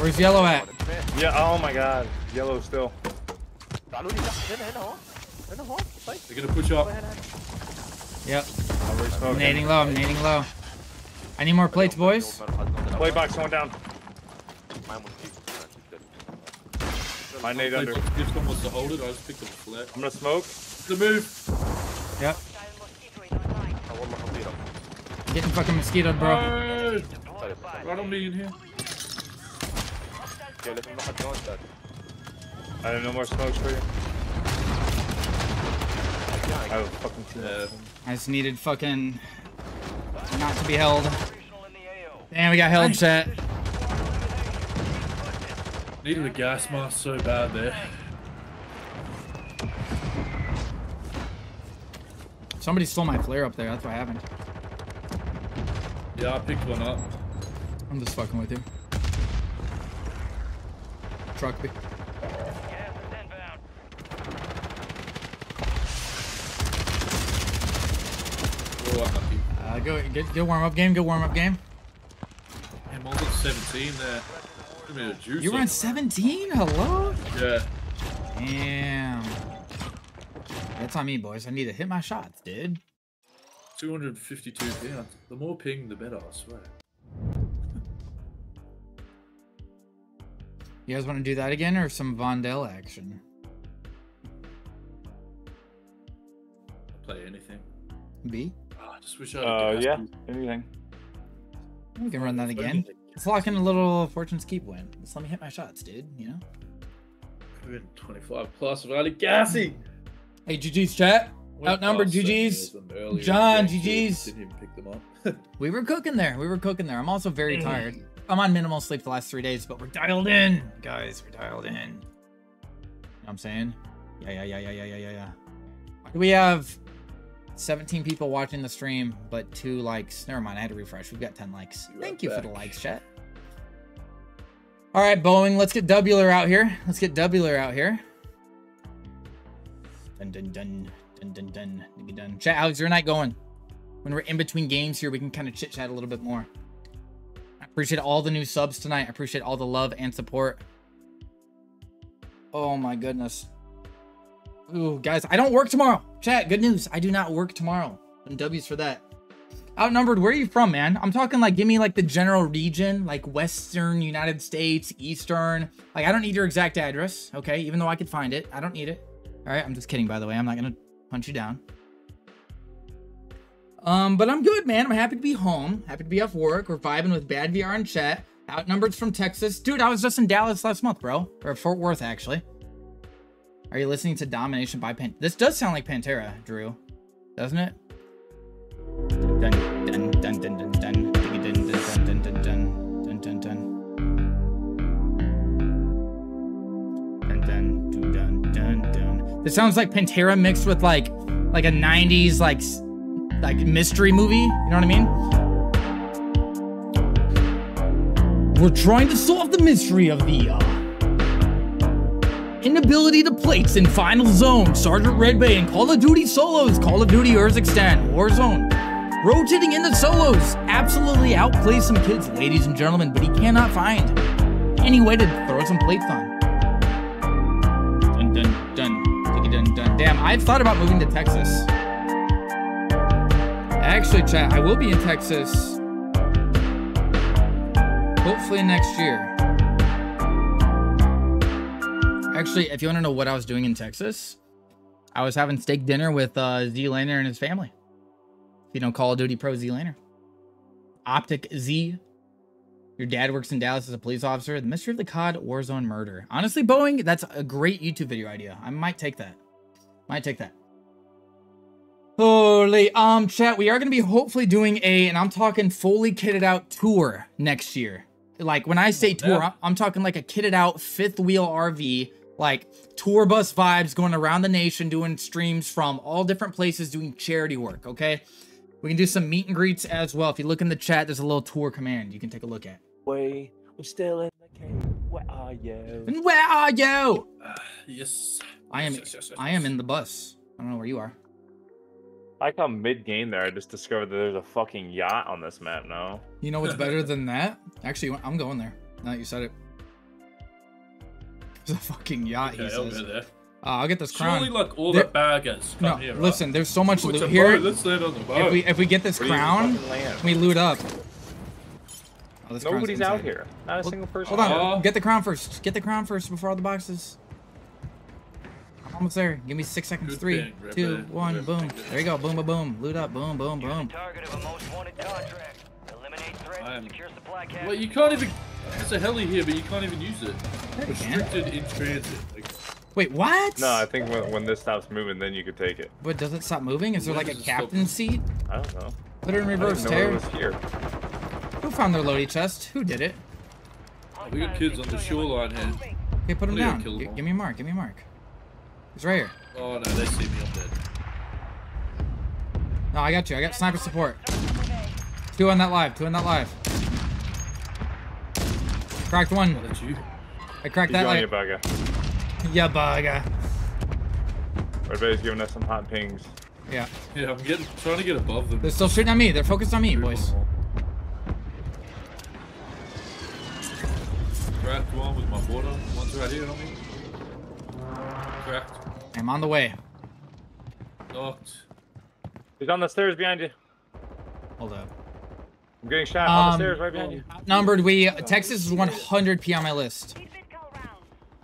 Where's yellow at? Yeah. Oh my God. Yellow still. They're gonna push up. Yep. I'm nading low. I'm nading low. I need more plates, boys. Plate box going down. My nade under. Just almost to hold it. I just picked up a flat. I'm gonna smoke. The move. Yep. I'm getting fucking mosquitoed, bro. Hey. Right on me in here. I have no more smokes for you. I Yeah, have a fucking team. Yeah. I just needed fucking not to be held. Operational in the AO. Damn, we got held, chat. Needed a gas mask so bad there. Somebody stole my flare up there. That's what happened. Yeah, I picked one up. I'm just fucking with you. Truck. be- Gas is inbound. Oh, unlucky. Uh, go, good, good warm up game. Good warm up game. Damn, I was at 17 there. Give me a juice. You were on 17. Hello. Yeah. Damn. That's on me, boys. I need to hit my shots, dude. 252 pounds. The more ping, the better, I swear. You guys want to do that again or some Vondel action? I'll play anything. B? I just wish I had Uh, yeah, boost. anything. We can run that again. the Let's lock in a little Fortune's Keep win. Just let me hit my shots, dude. You know? Could've 25 plus if I a gassy. Hey, GG's chat. Went Outnumbered past GGs. years and earlier in John, the GGs. Didn't even pick them up. We were cooking there. We were cooking there. I'm also very tired. I'm on minimal sleep the last three days, but we're dialed in, guys. We're dialed in. You know what I'm saying? Yeah, yeah, yeah, yeah, yeah, yeah, yeah, yeah. We have 17 people watching the stream, but two likes. Never mind. I had to refresh. We've got 10 likes. You Thank you for the likes, chat. All right, Boeing. Let's get Dubular out here. Let's get Dubular out here. Dun dun dun dun dun dun dun dun. Chat, how's your night going? When we're in between games here, we can kind of chit chat a little bit more. I appreciate all the new subs tonight. I appreciate all the love and support. Oh my goodness. Ooh, guys, I don't work tomorrow. Chat, good news. I do not work tomorrow. And W's for that. Outnumbered, where are you from, man? I'm talking like, give me like the general region, like Western United States, Eastern. Like, I don't need your exact address, okay? Even though I could find it, I don't need it. All right, I'm just kidding, by the way. I'm not gonna punch you down. Um, but I'm good, man. I'm happy to be home. Happy to be off work. We're vibing with Bad VR and chat. Outnumbered from Texas. Dude, I was just in Dallas last month, bro. Or Fort Worth, actually. Are you listening to Domination by Pantera? This does sound like Pantera, Drew, doesn't it? Dun, dun, dun, dun, dun, dun. This sounds like Pantera mixed with like like a 90s like like mystery movie, you know what I mean? We're trying to solve the mystery of the uh inability to plates in Final Zone, Sergeant Redbay, and Call of Duty solos, Call of Duty Urzikstan, Warzone. Rotating in the solos, absolutely outplays some kids, ladies and gentlemen, but he cannot find any way to throw some plates on. Dun dun dun, dun dun. Damn, I've thought about moving to Texas. Actually, chat, I will be in Texas. Hopefully next year. Actually, if you want to know what I was doing in Texas, I was having steak dinner with uh, ZLaner and his family. If you know, Call of Duty Pro ZLaner. Optic Z. Your dad works in Dallas as a police officer. The Mystery of the COD Warzone Murder. Honestly, Boeing, that's a great YouTube video idea. I might take that. Might take that. Holy, um, chat, we are going to be hopefully doing a, and I'm talking fully kitted out tour next year. Like, when I say tour. I'm talking like a kitted out fifth wheel RV, like tour bus vibes going around the nation, doing streams from all different places, doing charity work, okay? We can do some meet and greets as well. If you look in the chat, there's a little tour command you can take a look at. Way, we're still in the cave. Where are you? And where are you? Uh, yes. I am, Yes, yes, yes, yes, I am in the bus. I don't know where you are. I come mid game there. I just discovered that there's a fucking yacht on this map now. You know what's better than that? Actually, I'm going there. Now that you said it. There's a fucking yacht, Okay, he I'll says. there. Uh, I'll get this crown. Surely, like all There- the baggers come no, here. right? listen, there's so much Oh, it's loot a here. boat. Let's land on the boat. If we if we get this Where crown, fucking we loot up. Oh, this Nobody's out here. Not a Hold- single person. Hold on. Oh. Get the crown first. Get the crown first before all the boxes. I'm almost there. Give me six seconds. Good Three, thing, two, one, boom. There you go. Boom, boom, boom. Loot up. Boom, boom, boom. target of a most wanted contract. Eliminate threats I and am- secure supply caches. Well, you can't even. There's a heli here, but you can't even use it. Yeah, you can. Restricted in transit. Like, Wait, what? No, I think when, when this stops moving, then you could take it. But does it stop moving? Is there When like a does stop captain seat? I don't know. Put it in reverse, know it Terry. here. Who found their loading chest? Who did it? we got kids on the shoreline here. Okay, put him Leo down. killed them give me a mark. Give me a mark. He's right here. Oh no, they see me. I'm dead. No, I got you. I got sniper support. Two on that live. Two on that live. Cracked Oh, one. that's you. I cracked He's that on you, live. bugger. Yeah, bugger. Everybody's giving us some hot pings. Yeah. Yeah, I'm getting trying to get above them. They're still shooting at me. They're focused on me, boys. Cracked one with my border. One's right here on me. Cracked. I'm on the way. Knocked. He's on the stairs behind you. Hold up. I'm getting shot on the Um, stairs right behind you. Outnumbered, we Texas is 100 p on my list.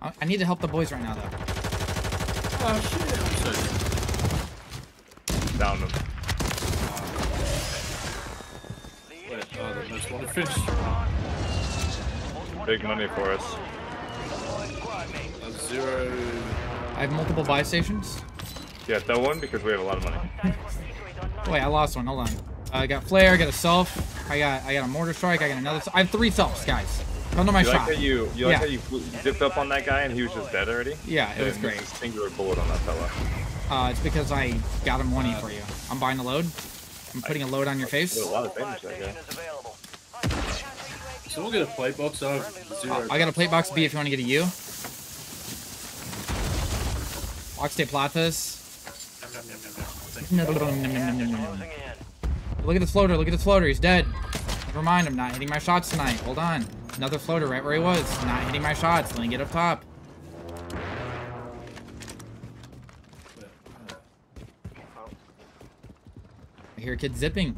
I, I need to help the boys right now, though. Oh shit! I'm sorry. Down them. Wait, oh, the most wanted fish. Big money for us. That's zero. I have multiple buy stations. Yeah, that one because we have a lot of money. Wait, I lost one. Hold on. I got flare. I got a self. I got I got a mortar strike. I got another. I have three selves, guys. Come to my You like how you you like Yeah. how you zipped up on that guy and he was just dead already? Yeah, it was great. missed a Singular bullet on that fella. Uh, it's because I got him one E for you. I'm buying a load. I'm putting a load on your face. Did a lot of damage that guy. is available. Someone get a plate box. I have zero. I got a plate box B if you want to get a U. Box de platas. Closing in. Look at this floater. Look at this floater. He's dead. Never mind. I'm not hitting my shots tonight. Hold on. Another floater right where he was. Not hitting my shots. Let me get up top. I hear kids zipping.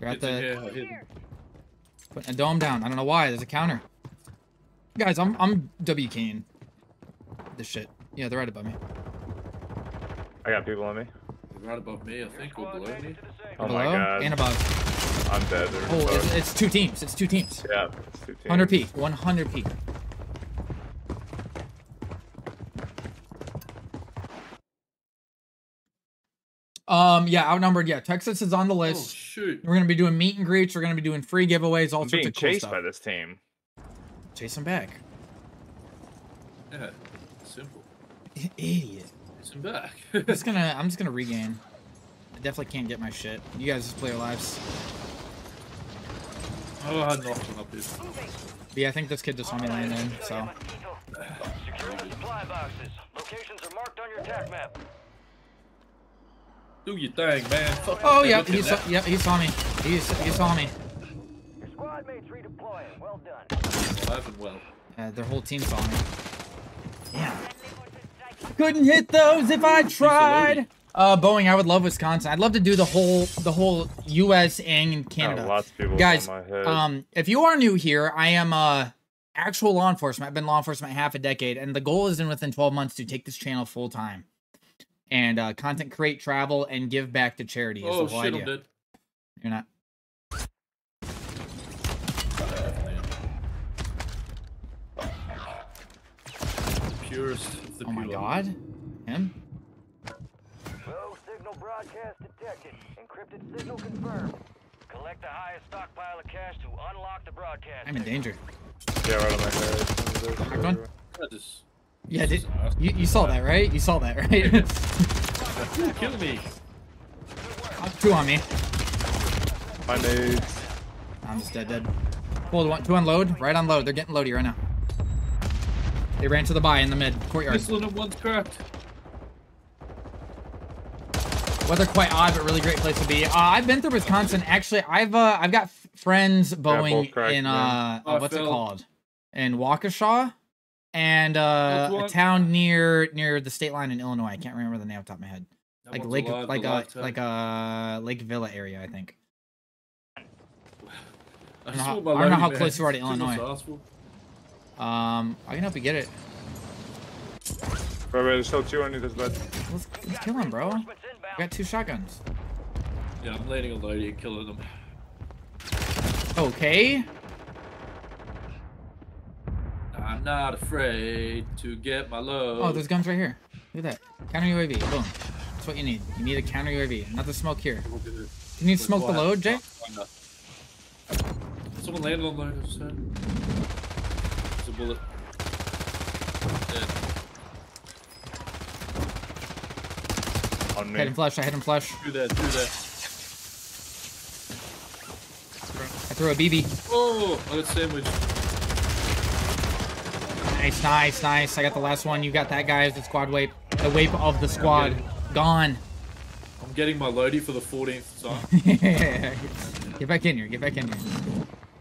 They're at the here. I hit him. putting a dome down. I don't know why. There's a counter. Guys, I'm I'm WKing this shit. Yeah, they're right above me. I got people on me. Right above me, I think, or below me. Oh Below my god. and above. I'm dead. They're Oh, it's, it's two teams. It's two teams. yeah, it's two teams. 100p. 100p. Um, yeah, outnumbered. Yeah, Texas is on the list. Oh list. shoot! We're gonna be doing meet and greets. We're gonna be doing free giveaways, all I'm sorts being of cool chased stuff. by this team. Chase him back. Yeah, simple. Idiot. It's him back. I'm just gonna. I'm just gonna regain. I definitely can't get my shit. You guys just play your lives. oh, I knocked one up here. But yeah, I think this kid just saw me land in. So Secure the supply boxes. Locations are marked on your attack map. Do your thing, man. Fuck Oh hey, yeah, he saw. Yeah, he saw me. He he saw me. Your squad mates redeploying. Well done. Alive and well. Yeah, their whole team saw me. Yeah. Couldn't hit those if I tried. Uh, Boeing, I would love Wisconsin. I'd love to do the whole the whole U.S. and Canada. Lots of people Guys, my head. um, if you are new here, I am uh actual law enforcement. I've been law enforcement half a decade, and the goal is in within 12 months to take this channel full time and uh, content create, travel, and give back to charity. Is Oh the whole shit, idea. I'm dead. You're not. Purest of the Oh my pure. god, him. Low signal broadcast detected. Encrypted signal confirmed. Collect the highest stockpile of cash to unlock the broadcast. I'm in danger. yeah, right on my head. Knocked one? I just Yeah, did, you, you saw that, right? You saw that, right? kill me. Two on me. My nades. I'm just dead, dead. Hold one, two on load, right on load. They're getting loady right now. They ran to the buy in the mid courtyard. Whistling and one's cracked. Weather quite odd, but really great place to be. Uh, I've been through Wisconsin. Actually, I've uh, I've got friends Boeing both cracked, in uh, uh, Oh, what's it called? In Waukesha, and uh, a town near near the state line in Illinois. I can't remember the name off the top of my head. That Like Lake, alive, like a too. like a Lake Villa area, I think. I know just how- want my I don't know how close you are to Too much Illinois. Ask for. Um, I can help you get it. Bro, bro, there's still two under this bed. Let's, let's kill him, bro. I got two shotguns. Yeah, I'm landing a load and killing them. Okay. I'm not afraid to get my load. Oh, there's guns right here. Look at that. Counter UAV. Boom. That's what you need. You need a counter UAV, not the smoke here. You need to smoke the load, Jay? Someone landed on load, I just said. There's a bullet. Dead. On Hit him flush. I hit him flush. Through there, through there. I threw a BB. Oh, I got sandwich. Nice, nice, nice. I got the last one. You got that guy as the squad wape. The wape of the squad. Gone. I'm getting my loadie for the 14th time. Get back in here. Get back in here.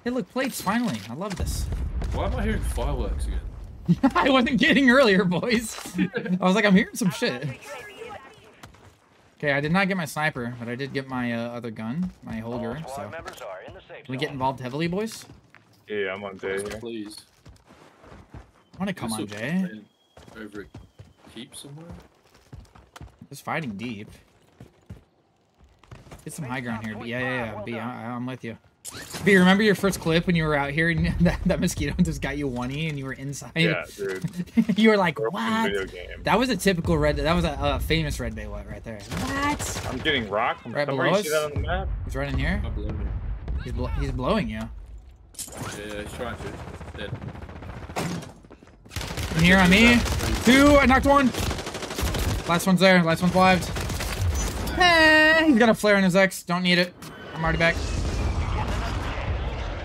Hey, look, plates, finally. I love this. Why am I hearing fireworks again? I wasn't getting earlier, boys. I was like, I'm hearing some shit. Okay, I did not get my sniper, but I did get my uh, other gun, my All Holger. So, members are in the safe can we get involved heavily, boys? Yeah, I'm on Jay here. Please. I want to come on, This'll Jay. Over a keep somewhere? Just fighting deep. Get some high ground here. B. Yeah, yeah, yeah. B, I, I'm with you. B, remember your first clip when you were out here and that, that mosquito just got you one E and you were inside? Yeah, dude. you were like, what? Video game. That was a typical red. That was a, a famous Redbay what right there. What? I'm getting rocked from Right somewhere. below You see that us? on the map? He's right in here. Not below me. He's blo he's blowing you. Yeah, he's trying to. Dead. In here on me. Two. I knocked one. Last one's there. Last one's lived. Eh, he's got a flare in his X. Don't need it. I'm already back.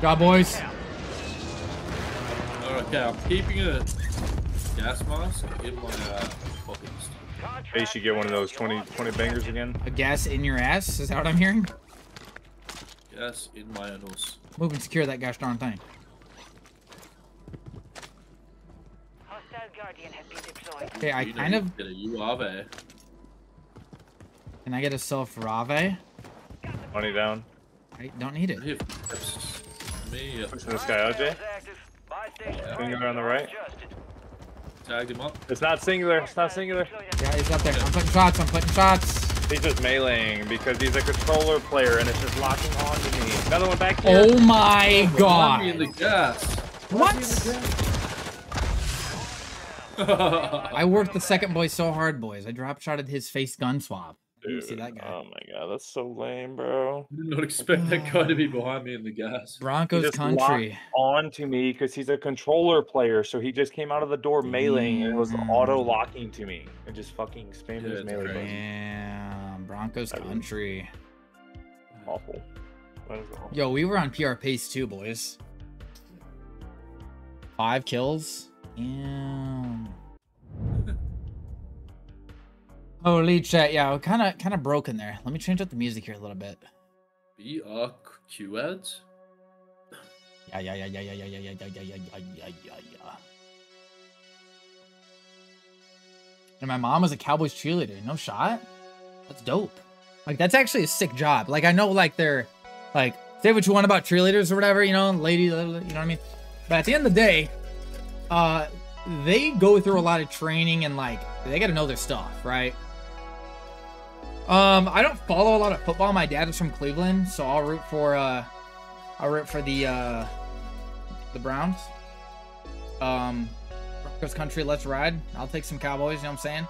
Job, boys. Okay, I'm keeping a gas mask in my uh, pockets. Hey, you should get one of those 20, 20 bangers again. A gas in your ass. Is that what I'm hearing? Gas in my anus. Move and secure that gosh darn thing. Hostile Guardian has been deployed. Okay, I You kind of. Get a UAV. Can I get a self rave? Money down. I don't need it. I hear footsteps. Me, Pushing this guy out, Jay. Active. Buy station Singular on the right. tagged him up. It's not singular. It's not singular. Yeah, he's up there. I'm putting shots. I'm putting shots. He's just meleeing because he's a controller player and it's just locking on to me. Another one back here. Oh my Remind me in the god. gas. What? I worked the second boy so hard, boys. I drop shotted his face gun swap. You see that guy. Oh my god, that's so lame, bro. I did not expect that guy to be uh, behind me in the gas. He Broncos just country. locked on to me because he's a controller player, so he just came out of the door meleeing and was auto locking to me and just fucking spammed Yeah, his it's melee button. Damn, Broncos country. Awful. Awful. Yo, we were on PR pace too, boys. Five kills. Damn. Holy chat, yeah, kind of, kind of broken there. Let me change up the music here a little bit. BRQ ads? Yeah, yeah, yeah, yeah, yeah, yeah, yeah, yeah, yeah, yeah, yeah, yeah, yeah, yeah, yeah. And my mom was a Cowboys cheerleader. No shot. That's dope. Like that's actually a sick job. Like I know, like they're, like say what you want about cheerleaders or whatever, you know, lady, you know what I mean. But at the end of the day, uh, they go through a lot of training and like they got to know their stuff, right? Um, I don't follow a lot of football. My dad is from Cleveland, so I'll root for uh, I'll root for the uh, the Browns. Um, Broncos country, let's ride. I'll take some Cowboys. You know what I'm saying?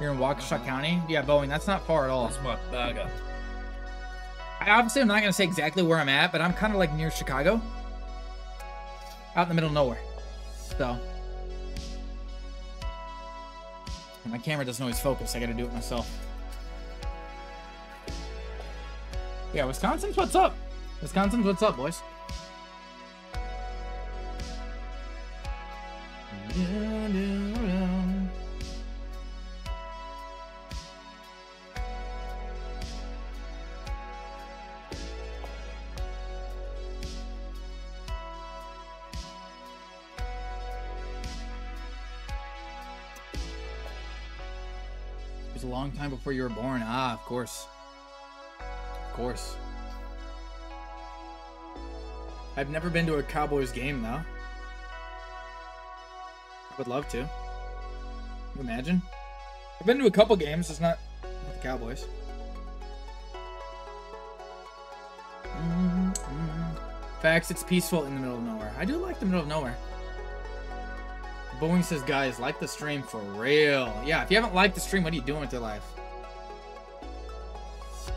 You're in Waukesha County. Yeah, Boeing. That's not far at all. That's my bagger. I obviously I'm not gonna say exactly where I'm at, but I'm kind of like near Chicago, out in the middle of nowhere. So, and my camera doesn't always focus. I gotta do it myself. Yeah, Wisconsin's what's up. Wisconsin's what's up, boys. It was a long time before you were born. Ah, of course. Of course. I've never been to a Cowboys game though. I would love to. Imagine? I've been to a couple games, it's not the Cowboys. Mm, mm. Facts, it's peaceful in the middle of nowhere. I do like the middle of nowhere. Boeing says, guys, like the stream for real. Yeah, if you haven't liked the stream, what are you doing with your life?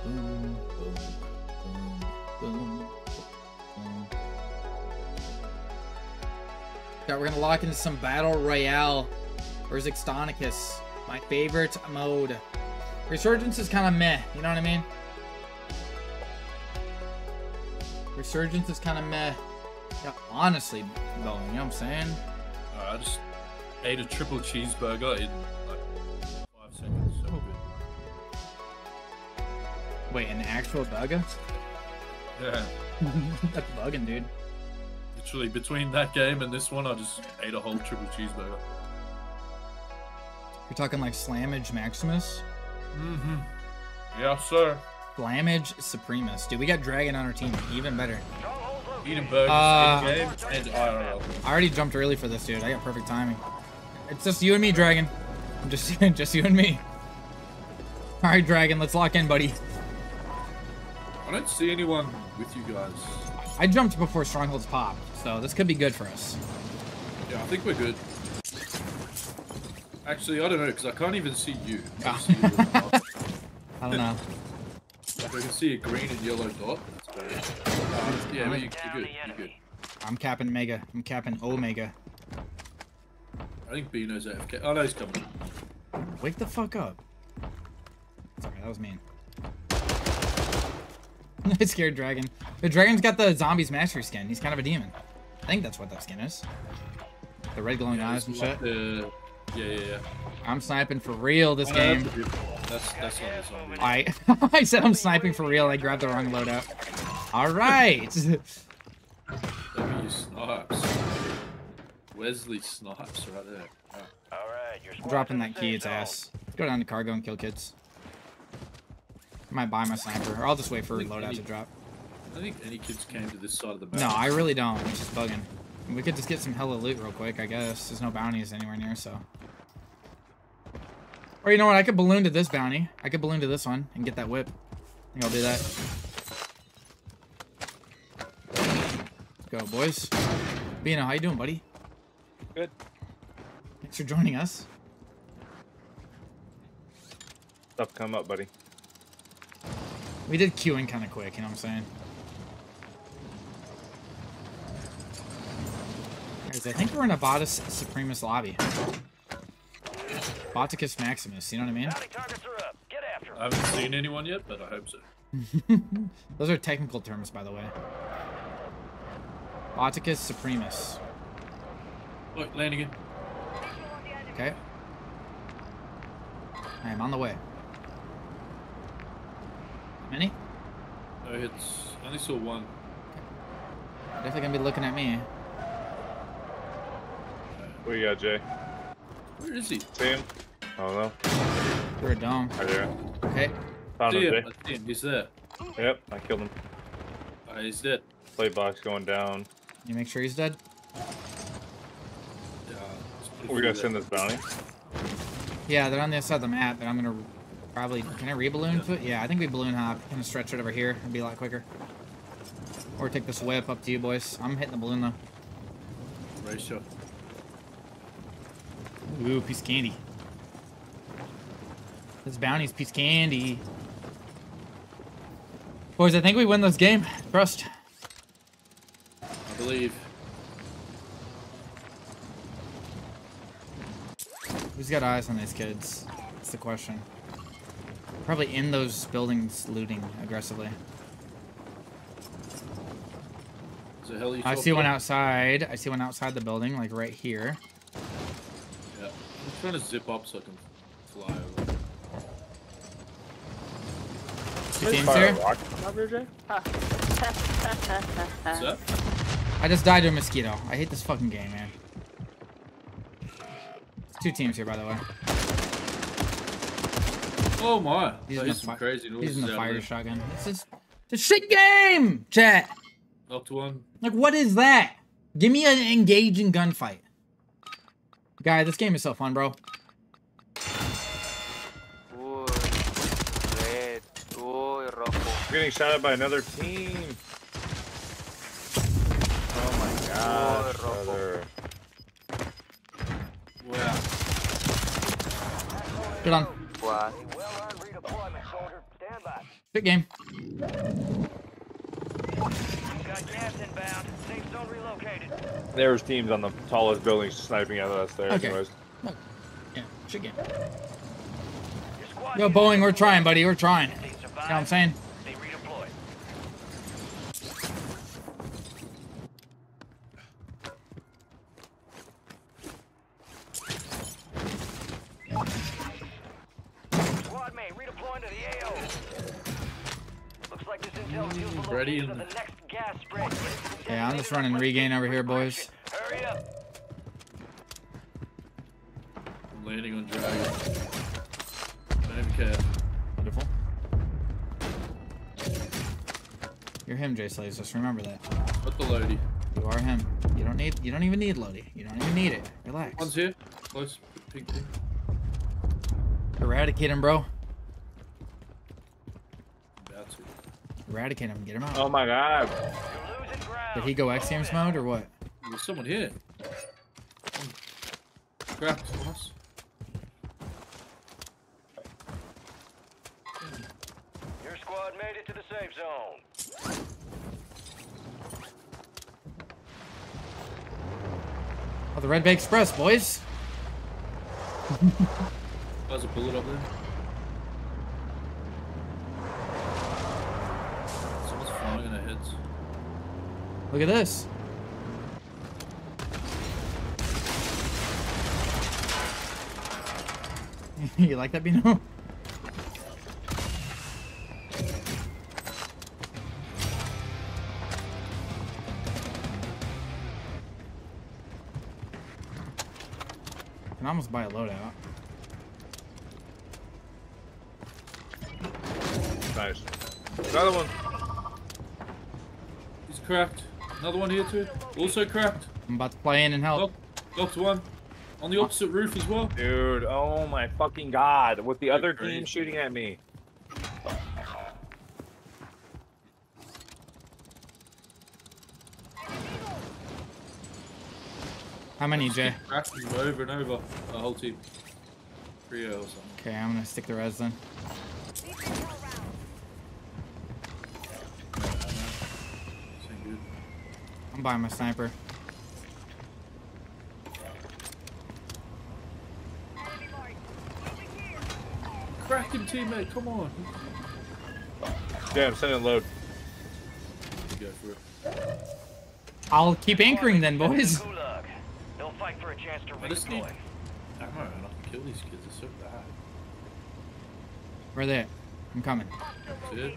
Boom, boom, boom. Yeah, we're gonna lock into some battle royale. Where's Extonicus? My favorite mode. Resurgence is kind of meh. You know what I mean? Resurgence is kind of meh. Yeah, honestly, though, you know what I'm saying? Uh, I just ate a triple cheeseburger in like five seconds. So good. Wait, an actual burger? Yeah. That's bugging, dude. Literally between that game and this one, I just ate a whole triple cheeseburger. You're talking like Slammage Maximus? Mm-hmm. Yeah, sir. Slammage Supremus. Dude, we got Dragon on our team. Even better. Eating burgers Uh, in game and IRL. I already jumped early for this, dude. I got perfect timing. It's just you and me, Dragon. I'm just, just you and me. All right, Dragon, let's lock in, buddy. I don't see anyone with you guys. I jumped before Strongholds popped, so this could be good for us. Yeah, I think we're good. Actually, I don't know because I can't even see you. I, Ah. see you with the dot. I don't know. Like, I can see a green and yellow dot. That's. Um, yeah, but you, Down you're good. You're good. I'm capping Mega. I'm capping Omega. I think Bino's AFK. Oh no, he's coming. Wake the fuck up. Sorry, that was mean. I scared Dragon. The Dragon's got the Zombies Mastery skin. He's kind of a demon. I think that's what that skin is. The red glowing Yeah, eyes and shit. the- Yeah, yeah, yeah. I'm sniping for real this Oh, game. That's, that's, that's. I I said I'm sniping for real. I grabbed the wrong loadout. All right. Wesley snipes right there. Alright. All right, your squad's Dropping that key, safe its zone. ass. Go down to cargo and kill kids. I might buy my sniper, or I'll just wait for a loadout to drop. I think any kids came to this side of the map. No, I really don't. It's just bugging. We could just get some hella loot real quick, I guess. There's no bounties anywhere near, so. Or you know what? I could balloon to this bounty. I could balloon to this one and get that whip. I think I'll do that. Let's go, boys. Bino, how you doing, buddy? Good. Thanks for joining us. Stuff come up, buddy. We did queuing kind of quick, you know what I'm saying? Guys, I think we're in a Botus Supremus lobby. Boticus Maximus, you know what I mean? Bounty targets are up. Get after 'em. I haven't seen anyone yet, but I hope so. Those are technical terms, by the way. Boticus Supremus. Look, landing in. Okay. I am on the way. Many? No hits. I only saw one. Okay. Definitely gonna be looking at me. What you got, Jay? Where is he? See him? I don't know. Through a dome. Right there. Okay. Found See him, him. Jay. I see him. He's there. Yep, I killed him. Uh, he's dead. Plate box going down. You make sure he's dead? We're gonna send this bounty. Yeah, they're on the other side of the map, but I'm gonna probably can I re-balloon foot? Yeah, I think we balloon hop. Gonna stretch it over here. It'd be a lot quicker. Or take this whip up to you boys. I'm hitting the balloon though. Race shot. Ooh, piece of candy. This bounty's piece of candy. Boys, I think we win this game. Trust. I believe. Who's got eyes on these kids? That's the question. Probably in those buildings looting aggressively. There's a helicopter. I see one outside. I see one outside the building, like right here. Yeah. I'm trying to zip up so I can fly over. Two teams here. a rocket out there, Jay? What's that? I just died to a mosquito. I hate this fucking game, man. Two teams here, by the way. Oh my! He's That in the some crazy noises He's in the fire there. shotgun. This is it's a shit game, chat. Knocked one. Like, what is that? Give me an engaging gunfight. Guy, this game is so fun, bro. Uy, red. Uy, getting shot at by another team. Oh my god, rojo. brother. Wow. Get on. What? A well-earned redeployment, soldier. Stand by. Good game. Got gas inbound. Safe zone relocated. There's teams on the tallest buildings sniping at us there. Okay. anyways. Yeah, good game. Yo, Boeing, we're trying, buddy. We're trying. You know what I'm saying? Yeah, I'm just running regain over here, boys. Hurry up. I'm landing on Dragon. Don't even care. Beautiful. You're him, Jay Slays. Just remember that. Got the Lodi. You are him. You don't need. You don't even need Lodi. You don't even need it. Relax. One's here. Close. Pink thing. Eradicate him, bro. About to. Eradicate him. Get him out. Oh my god. You're losing ground. Did he go X Games mode or what? There's someone here. Cracked on us. Your squad made it to the safe zone. Oh, the Redbay Express, boys. There's a bullet up there. Someone's flying in our heads. Look at this. you like that, Bino? Can almost buy a loadout. Nice. Another one. He's cracked. Another one here too. Also cracked. I'm about to play in and help. Knocked, knocked one. On the opposite roof as well. Dude, oh my fucking god. With the other crazy. team shooting at me. How many, Jay? Cracked them over and over. The whole team. Three or something. Okay, I'm gonna stick the res then. This ain't good. I'm buying my sniper. Crack him, teammate. Come on. Damn, send in load. Go for it. I'll keep anchoring then, boys. Gulag. They'll fight for a chance to I just need redeploy. ammo and I can kill these kids. It's so bad. Where they? I'm coming. That's it.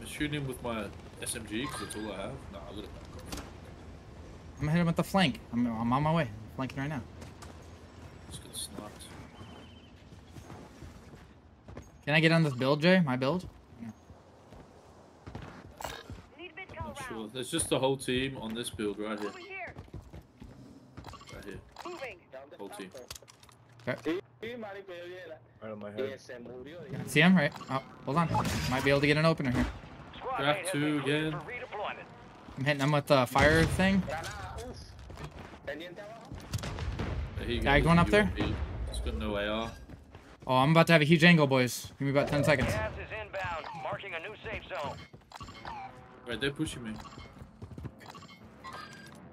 I'm shooting him with my SMG because that's all I have. Nah, I got it. I'm gonna hit him with the flank. I'm, I'm on my way. Flanking right now. Just got sniped. Can I get on this build, Jay? My build? I'm not sure. There's just the whole team on this build right here. Right here. Whole team. Right on my head. See him? Right. Oh, hold on. Might be able to get an opener here. Squad Crack mate has two again. For redeployment. I'm hitting him with the fire thing. Yeah, here you go. Tagged one up there? UMP. It's got no AR. Oh, I'm about to have a huge angle, boys. Give me about 10 seconds. Gas is inbound, marking a new safe zone. Right, they're pushing me.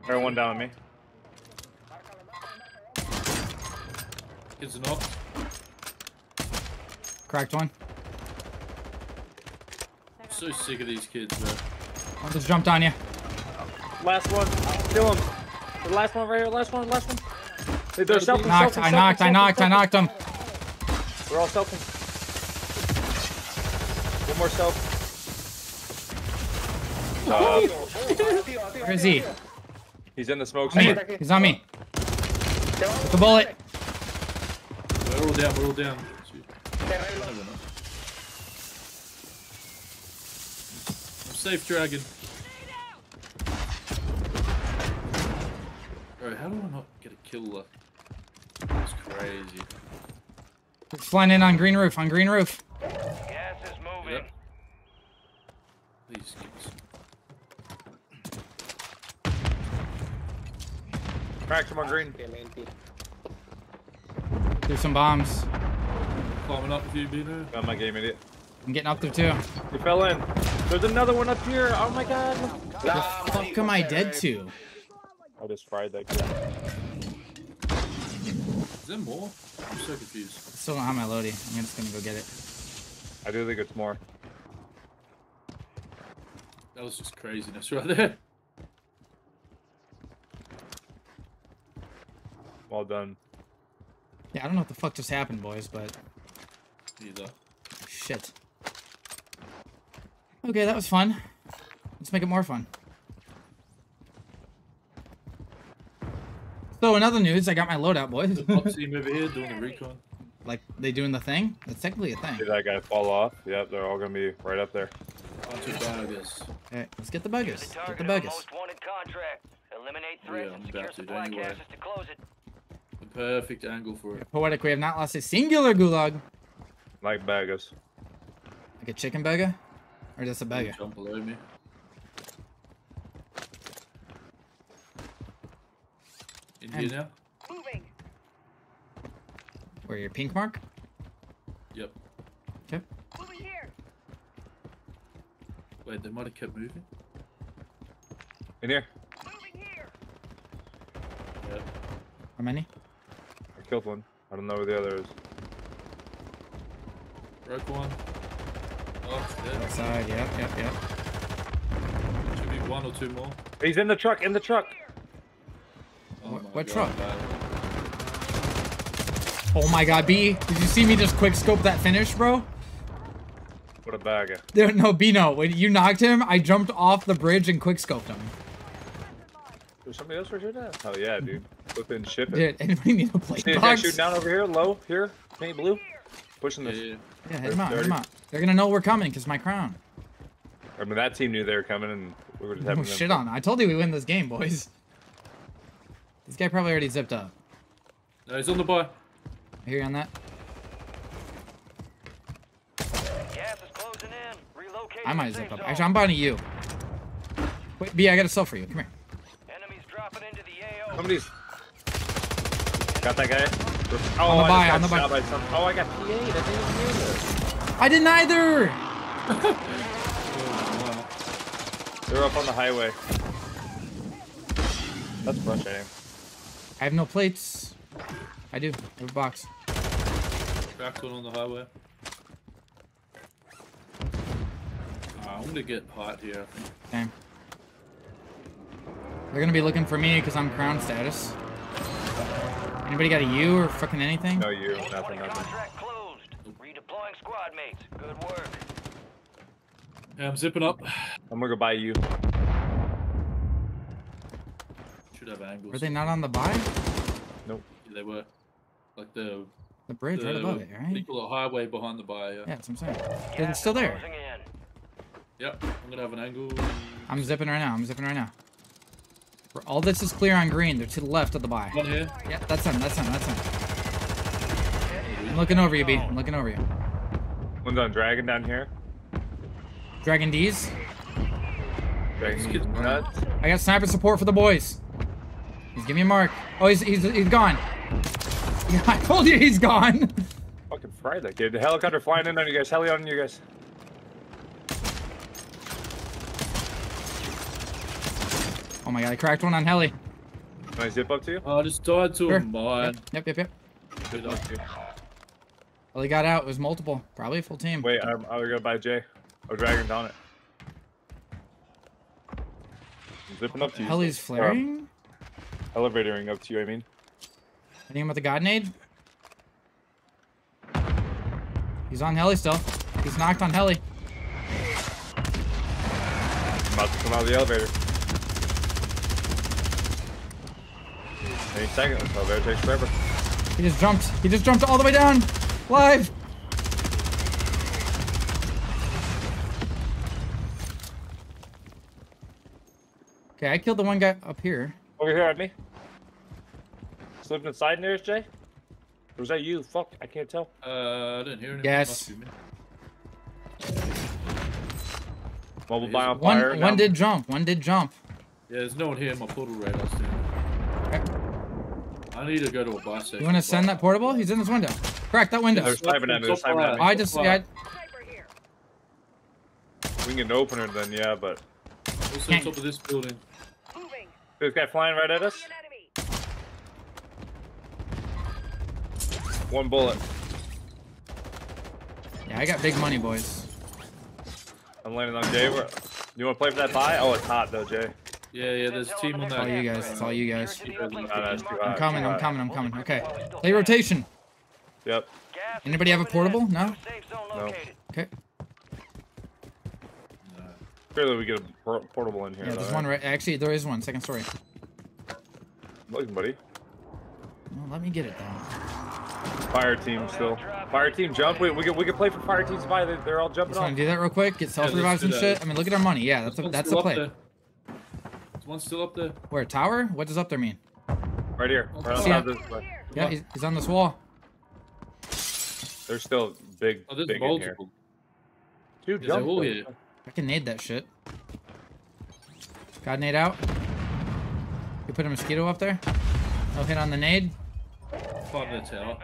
Everyone down on me. Kids are knocked. Cracked one. I'm so sick of these kids, bro. I just jumped on you. Last one. Kill him. The last one right here. Last one. Last one. They're selfing, Knocked. selfing, I selfing, knocked. I selfing, knocked. I knocked him. We're all selfing. One more self. Uh, Where is he? he's in the smoke. On me. He's on me. The bullet. We're all down, we're all down. Shoot. No, we're not. I'm safe, Dragon. How do I not get a killer? there? That's crazy. It's flying in on green roof. On green roof. Gas is moving. Yep. Please give us. Crack him on green. There's some bombs. Climbing up with you, Bino. Got my game, idiot. I'm getting up there too. He fell in. There's another one up here. Oh my god. The fuck am I dead to? I just fried that kid. Is there more? I'm so confused. I Still don't have my loadie. I'm just gonna go get it. I do think it's more. That was just craziness right there. Well done. Yeah, I don't know what the fuck just happened, boys, but Either. shit. Okay, that was fun. Let's make it more fun. So in other news, I got my loadout, boys. Up team over here doing the recon. like they doing the thing? That's technically a thing. Did that guy fall off? Yep, they're all gonna be right up there. Bunch of burgers. Okay, let's get the You're buggers. the Get the of a buggers. most wanted contract. Eliminate threats Yeah, I'm and secure about to supply anyway. caches to close it. The perfect angle for it. Poetic, we have not lost a singular gulag. Like baggers. Like a chicken burger? Or just a burger? Jump below me. In here now? Moving. Where your pink mark? Yep. Okay. Moving here. Wait, they might have kept moving? In here. Moving here. Yep. How many? I killed one. I don't know where the other is. Broke one. Oh, it's dead. Side, yep, yep, yep. Should be one or two more. He's in the truck. In the truck. Oh What- my what God, truck? Oh my god, B, did you see me just quick scope that finish, bro? What a bagger. There, no, B, no. When you knocked him, I jumped off the bridge and quick scoped him. There's somebody else right here now. Oh yeah, dude. Flipping ship it. Dude, anybody need a plate See the guy box? shooting down over here, low, here, paint blue. Pushing Yeah, this. yeah. Yeah, hit him out, hit him out. They're gonna know we're coming because my crown. I mean, that team knew they were coming, and we were just having Oh, them. shit on. I told you we win this game, boys. This guy probably already zipped up. No, he's on the buy. I hear you on that? Gas is closing in. Relocate I might zip up. zone. Actually, I'm buying you. Wait, B, I got a sell for you. Come here. Enemies dropping into the AO. Somebody's got that guy. Oh, On the oh, I buy, on got the buy. by Oh, I got PA'd. I didn't even hear this. I didn't either! They're up on the highway. That's frustrating. I have no plates. I do. I have a box. Cracked one on the highway. Ah, I'm gonna get hot here. I think. Damn. They're gonna be looking for me because I'm crown status. Anybody got a U or fucking anything? No, you. 20 Nothing, nothing. Redeploying squad mates. Good work. Yeah, I'm zipping up. I'm gonna go buy you. Should have angles. Were they not on the buy? Yeah, they were. Like the The bridge right above it, right? equal highway behind the buy. Yeah. Yeah, that's what I'm saying. Gas They're still there. closing. Yep. I'm gonna have an angle. I'm zipping right now. I'm zipping right now. All this is clear on green. They're to the left of the buy. One here. Yeah, that's him. That's him. That's him. I'm looking over you, B. I'm looking over you. One's on Dragon down here. Dragon D's. Dragon kid's running. nuts. I got sniper support for the boys. He's giving me a mark. Oh, he's he's, he's gone. Yeah, I told you he's gone. Fucking fried that kid. The helicopter flying in on you guys. Heli on you guys. Oh my god, I cracked one on heli. Can I zip up to you? Oh, I just died to Sure. a mine. Yep, yep, yep. Good up here. Well, he got out. It was multiple. Probably a full team. Wait, I'm, I'm gonna buy Jay. Oh, Dragon's on it. I'm zipping up to you. Heli's Or, flaring. Elevatoring up to you, I mean. Hitting him with the god nade. He's on heli still. He's knocked on heli. I'm about to come out of the elevator. Any second, this elevator takes forever. He just jumped. He just jumped all the way down. Live. Okay, I killed the one guy up here. Over here at me. slipped inside in there, Jay? Or was that you? Fuck, I can't tell. Uh, I didn't hear anything. Yes. Must be me. Mobile He's- on One fire. one now. did jump. One did jump. Yeah, there's no one here in my portal right now, Stan. I need to go to a buy station. You want to send that portable? He's in this window. Crack that window. They're sniping at me. They're at me. I just yeah. We can get an opener then, yeah, but Also on top of this building. Moving. this guy flying right at us. One bullet. Yeah, I got big money, boys. I'm landing on Jay. Where- You want to play for that buy? Oh, it's hot though, Jay. Yeah, yeah, there's a team on It's that. all you guys. It's all you guys. No, that's too hot. I'm coming. I'm coming. I'm coming. Okay. Play rotation. Yep. Anybody have a is moving in. portable? No? New Safe zone No. Okay. Clearly, we get a por- portable in here. Yeah, though, there's one right. Actually, there is one. Second story. Look, buddy. No, let me get it down. Fire team still. Fire team jump. Wait, we can we can play for fire teams by. They're, they're all jumping Just want to do that real quick. Get self revives do and shit. I mean, look at our money. Yeah, that's a, that's still a play. there. There's one still up there. Where tower? What does up there mean? Right here. Right on Yeah. top of this. way. Yeah, he's, he's on this wall. There's still big, Oh, there's big in here. multiple. Dude, jump. Hole though. here. I can nade that shit. Got nade out. You put a mosquito up there. No hit on the nade. Five the tail.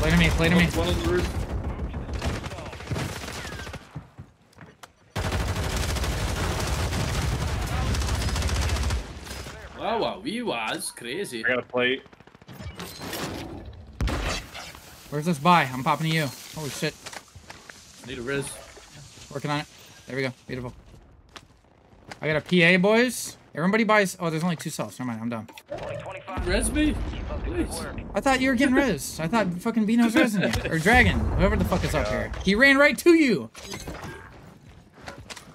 Play to me. Play to me. One on the roof. Wow, wow, we was crazy. I got a plate. Where's this buy? I'm popping to you. Holy shit. Need a riz. Working on it. There we go. Beautiful. I got a PA, boys. Everybody buys. Oh, there's only two cells. Never mind. I'm done. 25 Res me? Keep up the good Please. I thought you were getting res. I thought fucking Bino's resing you. Or Dragon. Whoever the fuck is up here. He ran right to you.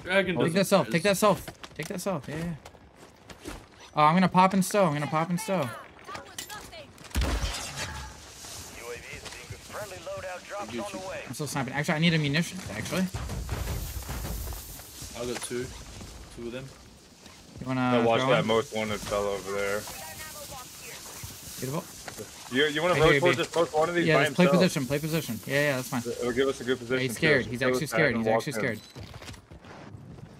Dragon Take that self. Take that self. Take that self. Yeah, yeah. Oh, I'm gonna pop and stow. I'm gonna pop and stow. UAV is being friendly loadout drops on the way. I'm still sniping. Actually, I need a munition. Actually, I got two. Two of them. you wanna I watched throw that in? most wanted fellow over there. Beautiful. You you want to roll here, towards this most one of these Yeah, by play position. Play position. Yeah, yeah, that's fine. Uh, it'll give us a good position. Yeah, he's scared. He's actually scared. He's actually in. scared.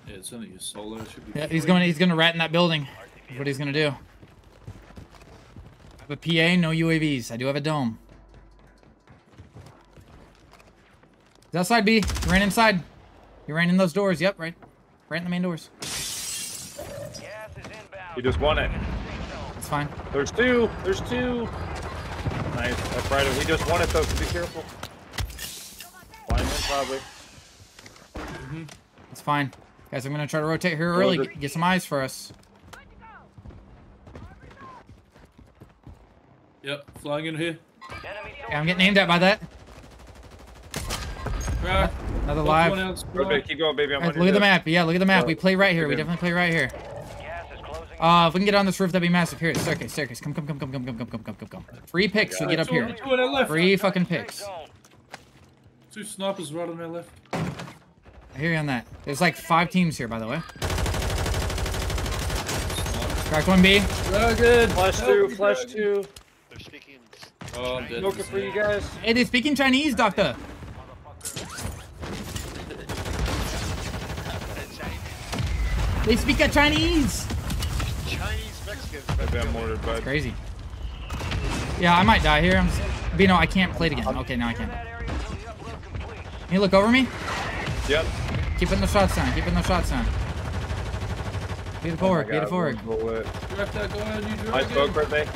Yeah, it's only a solo. Should be Yeah, he's fine. going. He's gonna rat in that building. That's what he's gonna do. I have a PA, no UAVs. I do have a dome. Outside B. He ran inside. He ran in those doors. Yep, right, right in the main doors. Gas is inbound. He just won it. It's fine. There's two. There's two. Nice. That's right. He just won it though, so be careful. Flying in probably. Mhm. It's fine. Guys, I'm gonna try to rotate here early. Get, get some eyes for us. Yep, flying in here. Yeah, I'm getting aimed at by that. Crack. Another Knocked live. one out, keep going, baby. I'm Guys, look at the map. Yeah, look at the map. We play right here. We definitely play right here. Gas. Uh, if we can get on this roof, that'd be massive. Here, staircase, staircase. Come, come, come, come, come, come, come, come, come, come, come. Free picks. We get up here. Two on our left. Free fucking picks. Two snipers right on our left. I hear you on that. There's like five teams here, by the way. Cracked one B. good Flash two. Flash two. Oh, I'm dead. Looking for you guys. Hey, they speak in Chinese, doctor. They speak a Chinese. Maybe I'm mortared, bud. Crazy. Yeah, I might die here. I'm s- Bino, I can't play it again. Okay, now I can. That area until the upload completes. Can you look over me? Yep. Keep putting the shots down. Keep putting the shots down. Beautiful work. Oh my God, Beautiful work. one bullet. Crack that guy on you, I Dragon. spoke right.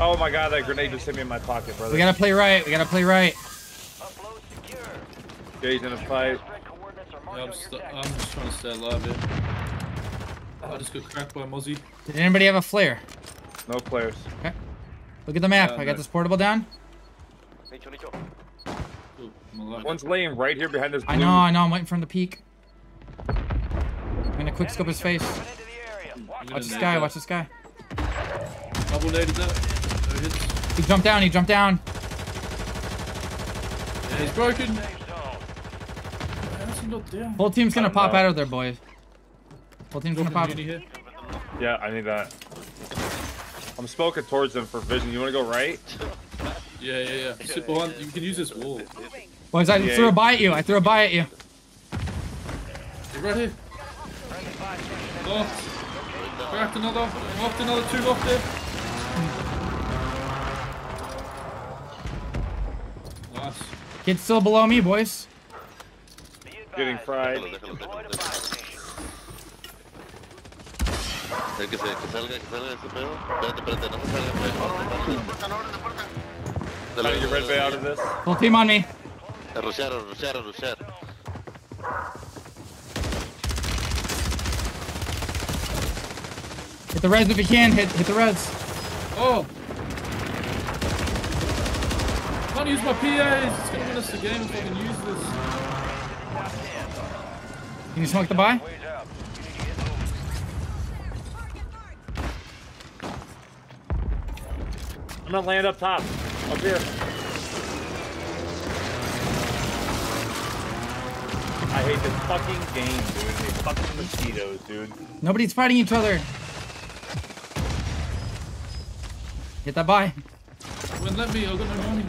Oh my god, that grenade just hit me in my pocket, brother. We gotta play right. We gotta play right. Upload secure. Jay's in a fight. Spread coordinates are marked Yeah, I'm, your. I'm just trying to stay alive here. I just got cracked by Mozzie. Did anybody have a flare? No flares. Okay. Look at the map. Yeah, I got no. this portable down. Oh, my life. One's laying right here behind this blue. I know. I know. I'm waiting for him to peek. I'm gonna quick scope his face. Into the area. Hmm. Watch I'm this guy. Watch this guy. Double naded that. He jumped down. He jumped down. Yeah, he's broken. Safe zone. How's fucking got down. Whole team's gonna pop know. out of there, boys. Whole team's gonna pop. Dropping uni here. Yeah, I need that. I'm smoking towards them for vision. You want to go right? Yeah, yeah, yeah. Sit behind. You can use this wall. Boys, I Yeah. threw a buy at you. I threw a buy at you. You're right here. Oh. Cracked another. Knocked another two off there. Nice. Kid's still below me, boys. Be Getting advised, fried. Déjalo, déjalo, deploy déjalo, to buy déjalo. station. Eh, Que, se, que salga, que salga ese pedo. Espérate, espérate, no se salga, güey. Trying to get Redbay out of this. Full team on me. A rushear, a rushear, a rushear. Hit the res if you can. Hit hit the res. Oh. Can't use my PAs. It's gonna win us the game if I can use this. Can you smoke the buy? Ways out. You need to get moving. I'm gonna land up top. Up here. I hate this fucking game, dude. These fucking mosquitoes, dude. Nobody's fighting each other. Hit that buy. Wouldn't let me. I got no money.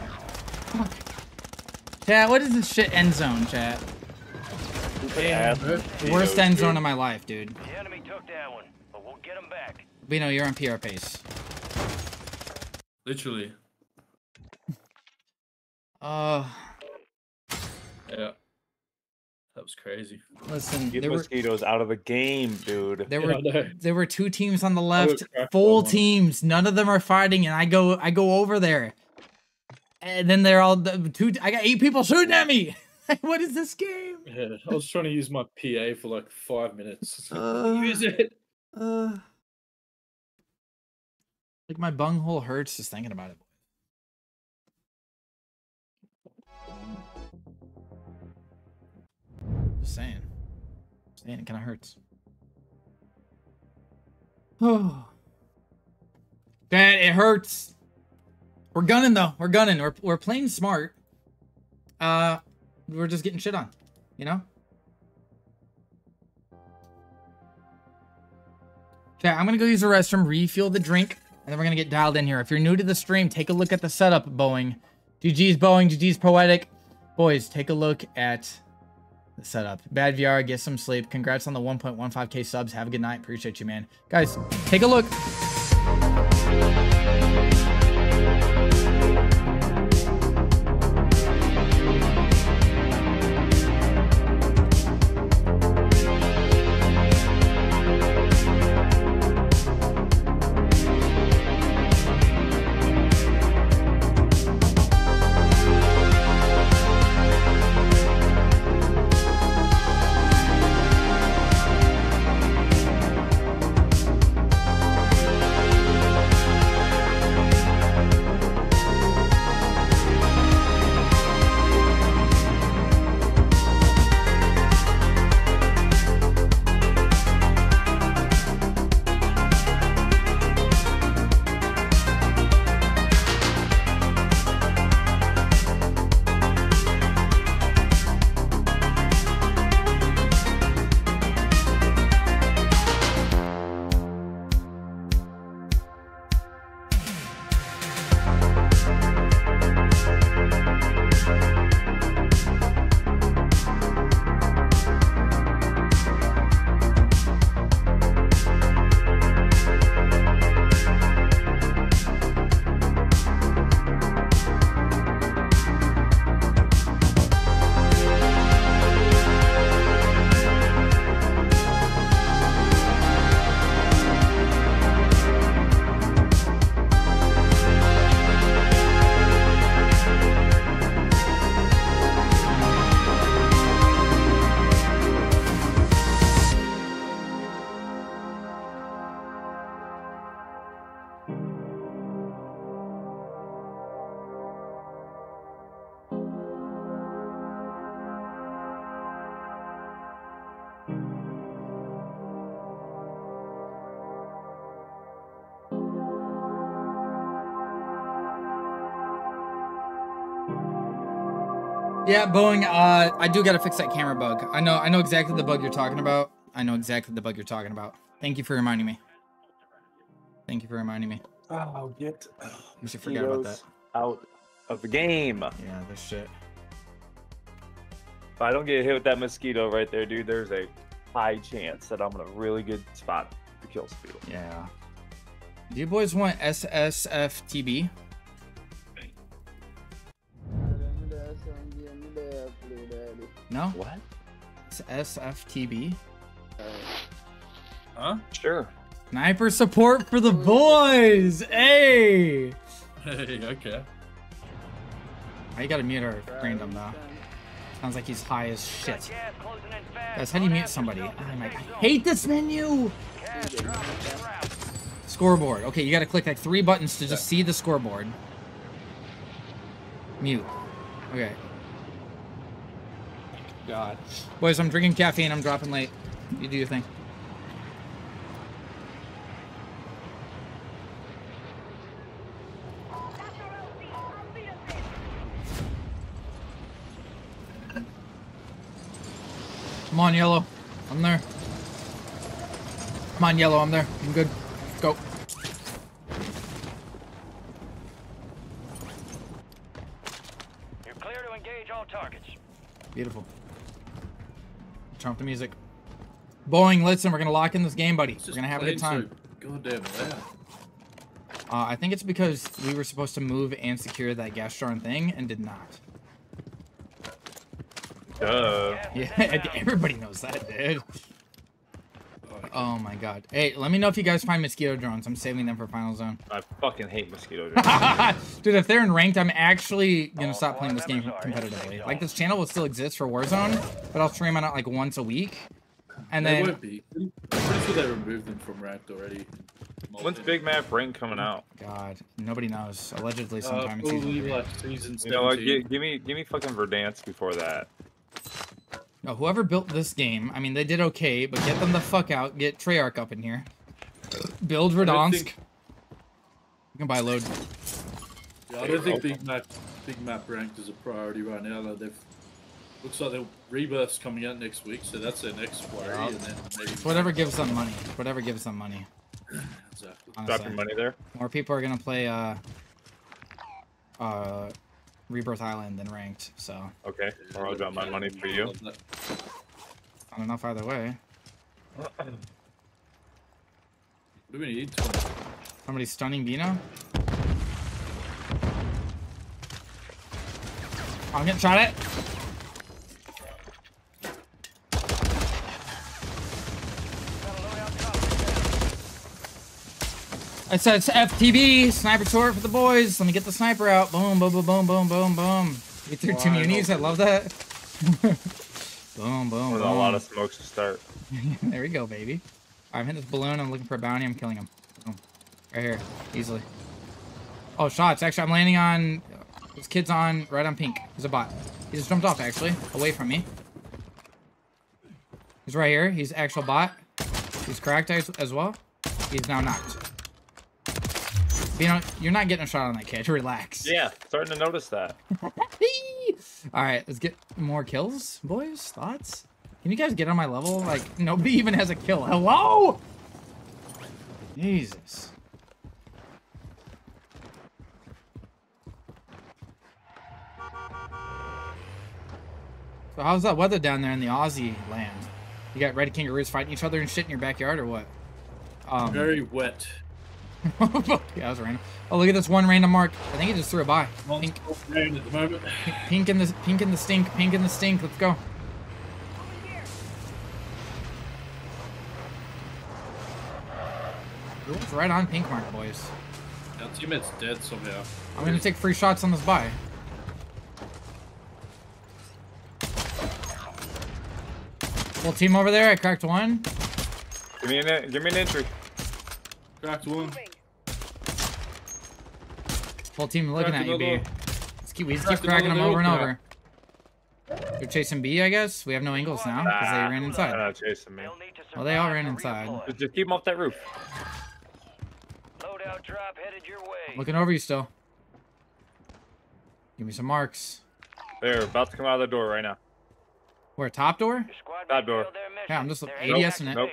Chat, what is this shit end zone, chat? Ass Worst end zone of my life, dude. The enemy took that one, but we'll get them back. Vino, you're on PR pace. Literally. Uh, Yeah. That was crazy. listen, Get there were mosquitoes out of the game, dude. there Yeah, were I know. there were two teams on the left, full one one. teams. None of them are fighting, and I go I go over there, and then they're all the two. I got eight people shooting at me. what is this game? Yeah, I was trying to use my PA for like five minutes. Uh, use it. uh, like my bunghole hurts just thinking about it. Just saying. Just saying, it kind of hurts. Oh. Dad, it hurts. We're gunning though. We're gunning. We're we're playing smart. Uh, we're just getting shit on, you know. Chat, I'm gonna go use the restroom, refuel the drink, and then we're gonna get dialed in here. If you're new to the stream, take a look at the setup, Boeing. GG's Boeing, GG's Poetic. Boys, take a look at the setup. Bad VR, get some sleep. Congrats on the 1.15k subs. Have a good night. Appreciate you, man. Guys, take a look. Yeah, Boeing. Uh, I do gotta fix that camera bug. I know. I know exactly the bug you're talking about. I know exactly the bug you're talking about. Thank you for reminding me. Thank you for reminding me. Oh, get You should forget about that. out of the game. Yeah, this shit. If I don't get hit with that mosquito right there, dude, there's a high chance that I'm in a really good spot to kill Speedo. Yeah. Do you boys want SSFTB? No? What? It's SFTB. Uh, huh? Sure. Sniper support for the boys! Hey! Hey, okay. Oh, you gotta mute our random though. Sounds like he's high as shit. Gas closing in fast. Guys, how do you mute somebody? Oh my, I hate this menu! Cash dropping en route. Scoreboard. Okay, you gotta click like three buttons to just see the scoreboard. Mute. Okay. God. Boys, I'm drinking caffeine. I'm dropping late. You do your thing. Come on, yellow. I'm there. Come on, yellow. I'm there. I'm good. Go. You're clear to engage all targets. Beautiful. Turn up the music. Boeing, listen, we're gonna lock in this game, buddy. It's We're gonna have a good time. so Goddamn loud. Uh, I think it's because we were supposed to move and secure that gas Gastron thing and did not. Duh. Yeah, everybody knows that, dude. Oh my god. Hey, let me know if you guys find mosquito drones. I'm saving them for Final Zone. I fucking hate mosquito. drones. Dude, if they're in ranked, I'm actually gonna All stop playing this game squad members are in competitively. Like this channel will still exist for Warzone, but I'll stream on it like once a week. And they then won't be. I'm pretty sure they removed them from ranked already. When's Big Map Ring coming out? God, nobody knows. Allegedly Uh, sometime in season probably three. like season You know what? Give, give me, give me fucking Verdansk before that. No, whoever built this game, I mean, they did okay, but get them the fuck out. Get Treyarch up in here. Build don't Verdansk. think- You can buy a load. Yeah, I don't think big map, big map ranked is a priority right now. Though they've looks like the rebirth's coming out next week, so that's their next worry, Yeah. and then maybe Whatever gives them money. Whatever gives them money. Exactly. Drop your money there. More people are gonna play uh uh Rebirth Island than ranked, so Okay. Or I'll drop my money for you. Love that. I don't enough either way. What do we need? 20? Somebody stunning Bino. I'm getting shot at. Top. I said it's FTB, sniper sword for the boys. Let me get the sniper out. Boom, boom, boom, boom, boom, boom, boom. Get through two munis. I love that. boom, boom, With boom. a lot of smokes to start. there we go, baby. I'm hitting this balloon. I'm looking for a bounty. I'm killing him. Boom. Right here, easily. Oh, shots. Actually, I'm landing on. This kid's on right on pink. He's a bot. He just jumped off actually, away from me. He's right here. He's actual bot. He's cracked as, as well. He's now knocked. You know, you're not getting a shot on that kid. Relax. Yeah, starting to notice that. All right, let's get more kills, boys. Thoughts? Can you guys get on my level? Like, nobody even has a kill. Hello? Jesus. So how's that weather down there in the Aussie land? You got red kangaroos fighting each other and shit in your backyard or what? Um, Very wet. yeah, that was random. Oh, look at this one random mark. I think he just threw a by. Pink, at the moment. pink in the pink in the stink. Pink in the stink. Let's go. Ooh, It's right on pink mark, boys. Our teammate's dead somehow. I'm gonna take free shots on this buy. Full team over there. I cracked one. Give me an, give me an entry. Cracked one. Full team looking Cracked at you, B. Let's keep, we just keep cracking them over and over. They're chasing B, I guess. We have no angles now because they ran inside. not chasing me. They'll need to Well, they all ran inside. Just, just keep them off that roof. Loadout drop headed your way. Looking over you still. Give me some marks. They're about to come out of the door right now. Where top door? Your squad Bad mates door. failed their mission. Yeah, I'm just They're ADS back in to it. Nope.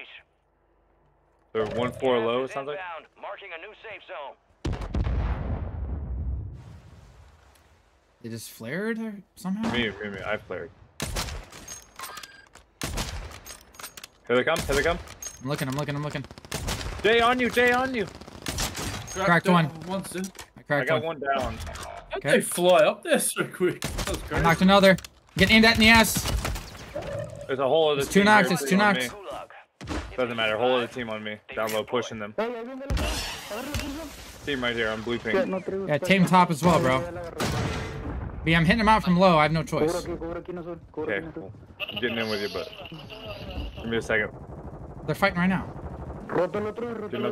They're one floor Gas low. is It sounds like. inbound, Marking a new safe zone. They just flared or somehow? Me, me, me. I flared. Here they come. Here they come. I'm looking, I'm looking, I'm looking. Jay on you. Jay on you. Cracked down one. Once in. I I got one. one down. How'd Okay. they fly up there so quick? That I knocked another. Getting aimed at in the ass. There's a whole other It's two team knocks, here it's two knocks. Doesn't matter. Whole other team on me. Down low, pushing them. Team right here. I'm blue pink. Yeah, tame top as well, bro. B, I'm hitting him out from low. I have no choice. Okay, cool. I'm getting in with you, but give me a second. They're fighting right now. Getting up to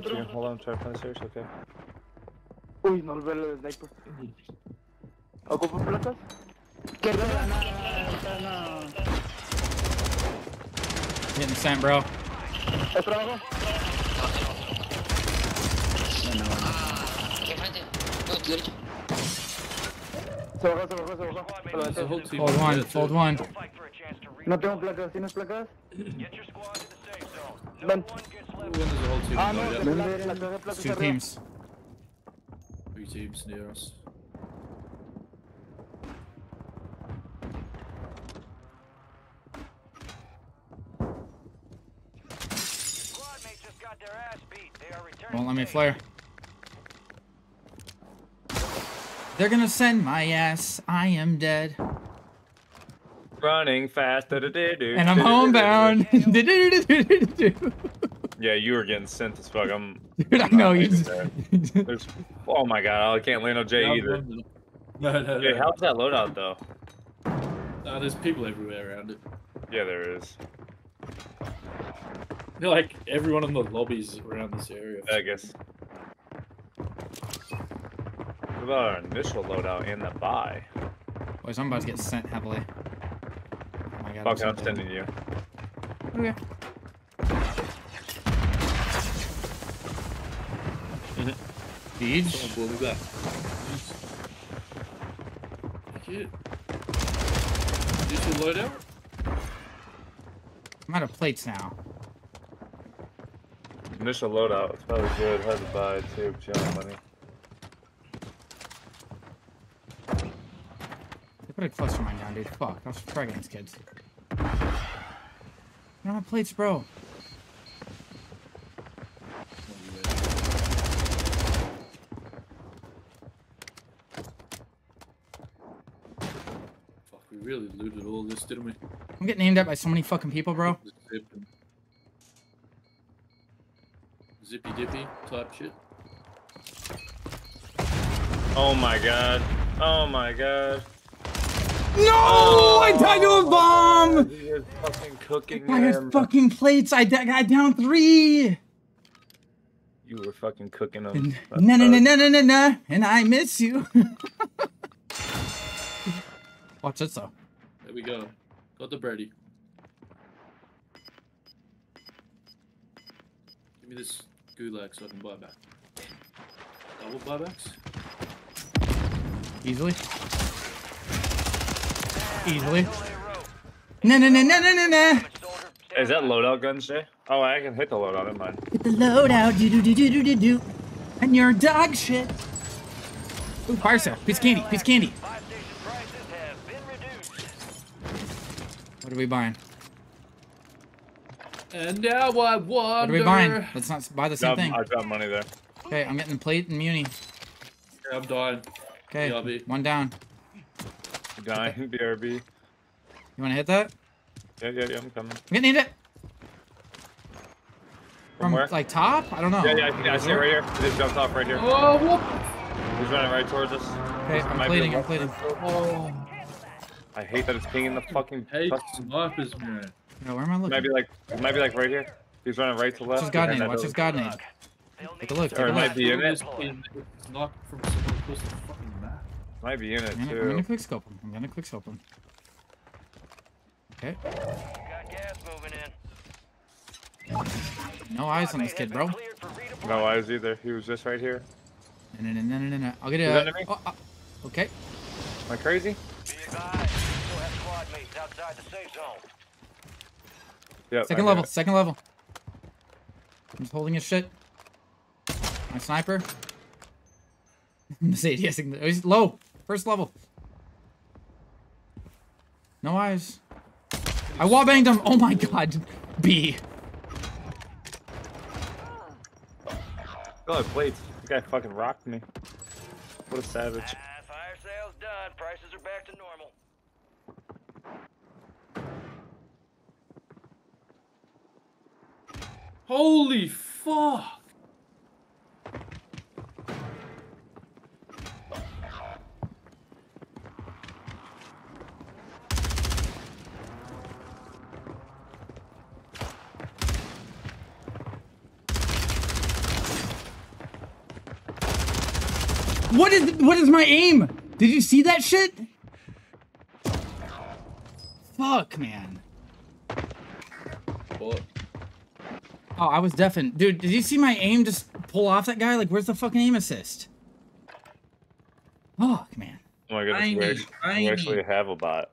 you. Hold on. Try to find the stairs. Okay. Uy, no olvidé el sniper. ¿Ocupo placas? Izquierda, no, no. Getting sent, bro. ¿Es trabajo? Se bajó, over one, too. one. Fight for a chance to No tengo placas, ¿tienes placas? Get your squad to the safe zone. No Ven. Ah, no, there. placas, placas de placas Two teams. Three teams near us. Won't let me flare. They're gonna send my ass. I am dead. Running fast. da-da-da-do, And I'm homebound. Yeah, you were getting sent as fuck. I'm. Dude, I know you landing just. There's. Oh my god, I can't land on Jay either. No, no, Jay, no. how's that loadout though? Nah, there's people everywhere around it. Yeah, there is. They're like everyone in the lobbies around this area. I guess. What about our initial loadout and the buy? Boys, I'm about to get sent heavily. Oh my god. Fuck, so I'm dead. sending you. Okay. Mm-hmm. Siege. Someone blow me back. Thank you. Did you load out? I'm out of plates now. Initial loadout. It's probably good. Has to buy too. if you have money. Put a cluster mine down, dude. Fuck. I was fragging these kids. I don't have plates, bro. Fuck, we really looted all this, didn't we? I'm getting aimed at by so many fucking people, bro. The zip and- Zippy dippy type shit. Oh my god. Oh my god. No! I died to a bomb! He is fucking cooking I had him. fucking plates. I got down three. You were fucking cooking them. And That's na na na bad. na na na na. And I miss you. Watch this though. There we go. Got the Brady. Give me this gulag so I can buy back. Double buybacks? Easily. Easily. Na na na na na na na. Is that loadout guns, Jay? Oh, I can hit the loadout in mine. Get the load out. Do do do do do do do. And you're dog shit. Ooh, fire sale. Piece of candy. Piece of candy. Buy station prices have been reduced. What are we buying? And now I wonder. What are we buying? Let's not buy the same Drop- thing. I dropped money there. Okay, I'm getting plate and muni. Yeah, I'm dying. Okay, one down. Dying, BRB. You want to hit that? Yeah, yeah, yeah, I'm coming. I'm getting hit. From where? like top? I don't know. Yeah, yeah, I see, I see it right here. He just jumped off right here. Oh, whoop! He's running right towards us. Okay, I'm Might be plating. a I'm plating. Oh, I hate that it's pinging the fucking. hate fucking- snipers, man. Yo, where am I Might looking? be like, it might be like right here. He's running right to left. Watch his god name. that Watch his god name. Take a look. Take Or a it might be in it. This pin is Not from someone across the fucking map. Might be in it I'm gonna, I'm gonna too. quick scope him. I'm gonna quick scope him. Okay. Got gas moving in. No eyes on this kid, bro. Cleared for redeployment. No eyes either. He was just right here. No, no, no, no, no, no. I'll get Is a. that? Oh, oh, okay. Am I crazy? Be advised, squad mates outside the safe zone. Yep, Second level, got it. second level. He's holding his shit. My sniper. Mercedes, yes, oh, he's low. First level. No eyes. I wall banged him. Oh my god. B. Still have plates. This guy fucking rocked me. What a savage. Ah, fire sale's done. Prices are back to normal. Holy fuck! What is what is my aim? Did you see that shit? Fuck, man. What? Oh, I was deafened. Dude, did you see my aim just pull off that guy? Like, where's the fucking aim assist? Fuck, man. Oh my goodness, I we need- actually, I we actually need- have a bot.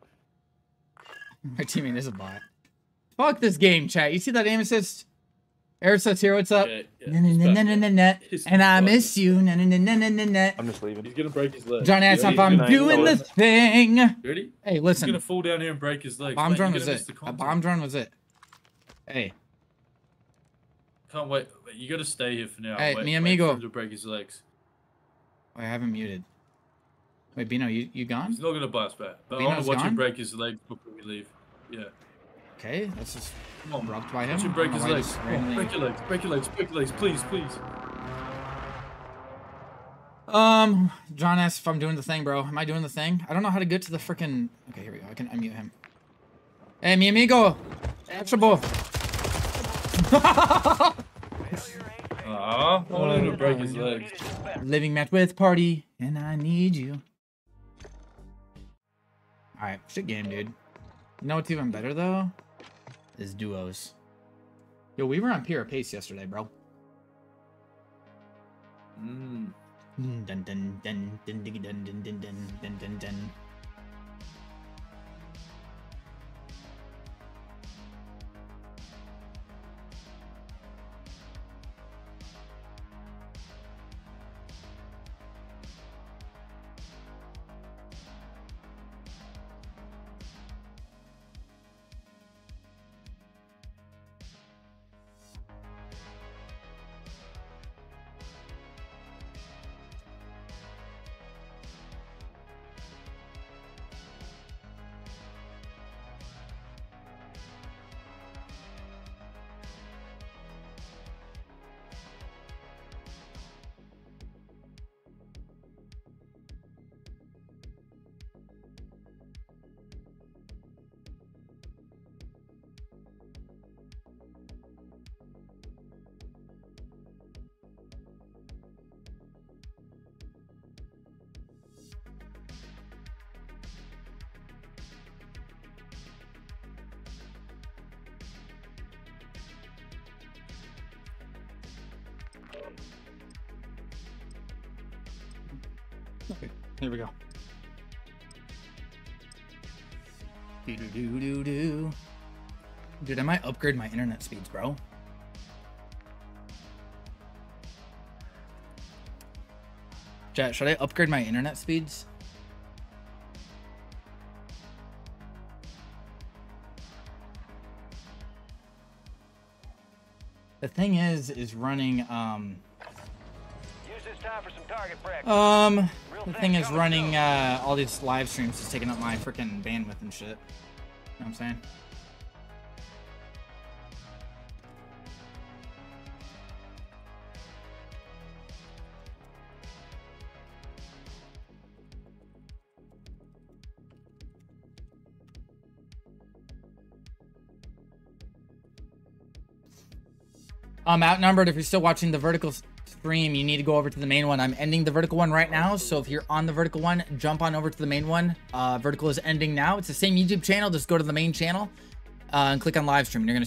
My teammate is a bot. Fuck this game, chat. You see that aim assist? Eric says here, what's up? Okay, yeah, Na- na- na- And I miss you. I'm just leaving. He's gonna break his leg. John You asks if I'm doing the thing. You ready? Hey, listen. He's gonna fall down here and break his legs. Bomb drone was it. A bomb drone was it. Hey, Can't wait. wait, You gotta stay here for now. Hey, wait, mi amigo. for to break his legs. I haven't muted. Wait, Bino, you, you gone? He's not gonna blast back. But I want to watch gone? him break his legs before we leave. Yeah. Okay, that's just Come on, rocked by him. Watch him I break don't his legs. on, break your legs. Break your legs. Break your legs. Please, please. Um, John asks if I'm doing the thing, bro. Am I doing the thing? I don't know how to get to the freaking. Okay, here we go. I can unmute him. Hey, mi amigo. Actuable. Ah, I want him to break his legs. Living met with party, and I need you. All right, shit game, dude. You know what's even better though? Is duos. Yo, we were on PR pace yesterday, bro. Mm. Dun dun dun dun dun dun dun dun dun dun dun Dude, I might upgrade my internet speeds, bro. Chat, should I upgrade my internet speeds? The thing is, is running, um, Use this time for some target practice. um, the thing is running, uh, all these live streams is taking up my freaking bandwidth and shit. You know what I'm saying? I'm outnumbered. If you're still watching the vertical stream, you need to go over to the main one. I'm ending the vertical one right now. So if you're on the vertical one, jump on over to the main one. Uh, vertical is ending now. It's the same YouTube channel. Just go to the main channel uh, and click on live stream. You're gonna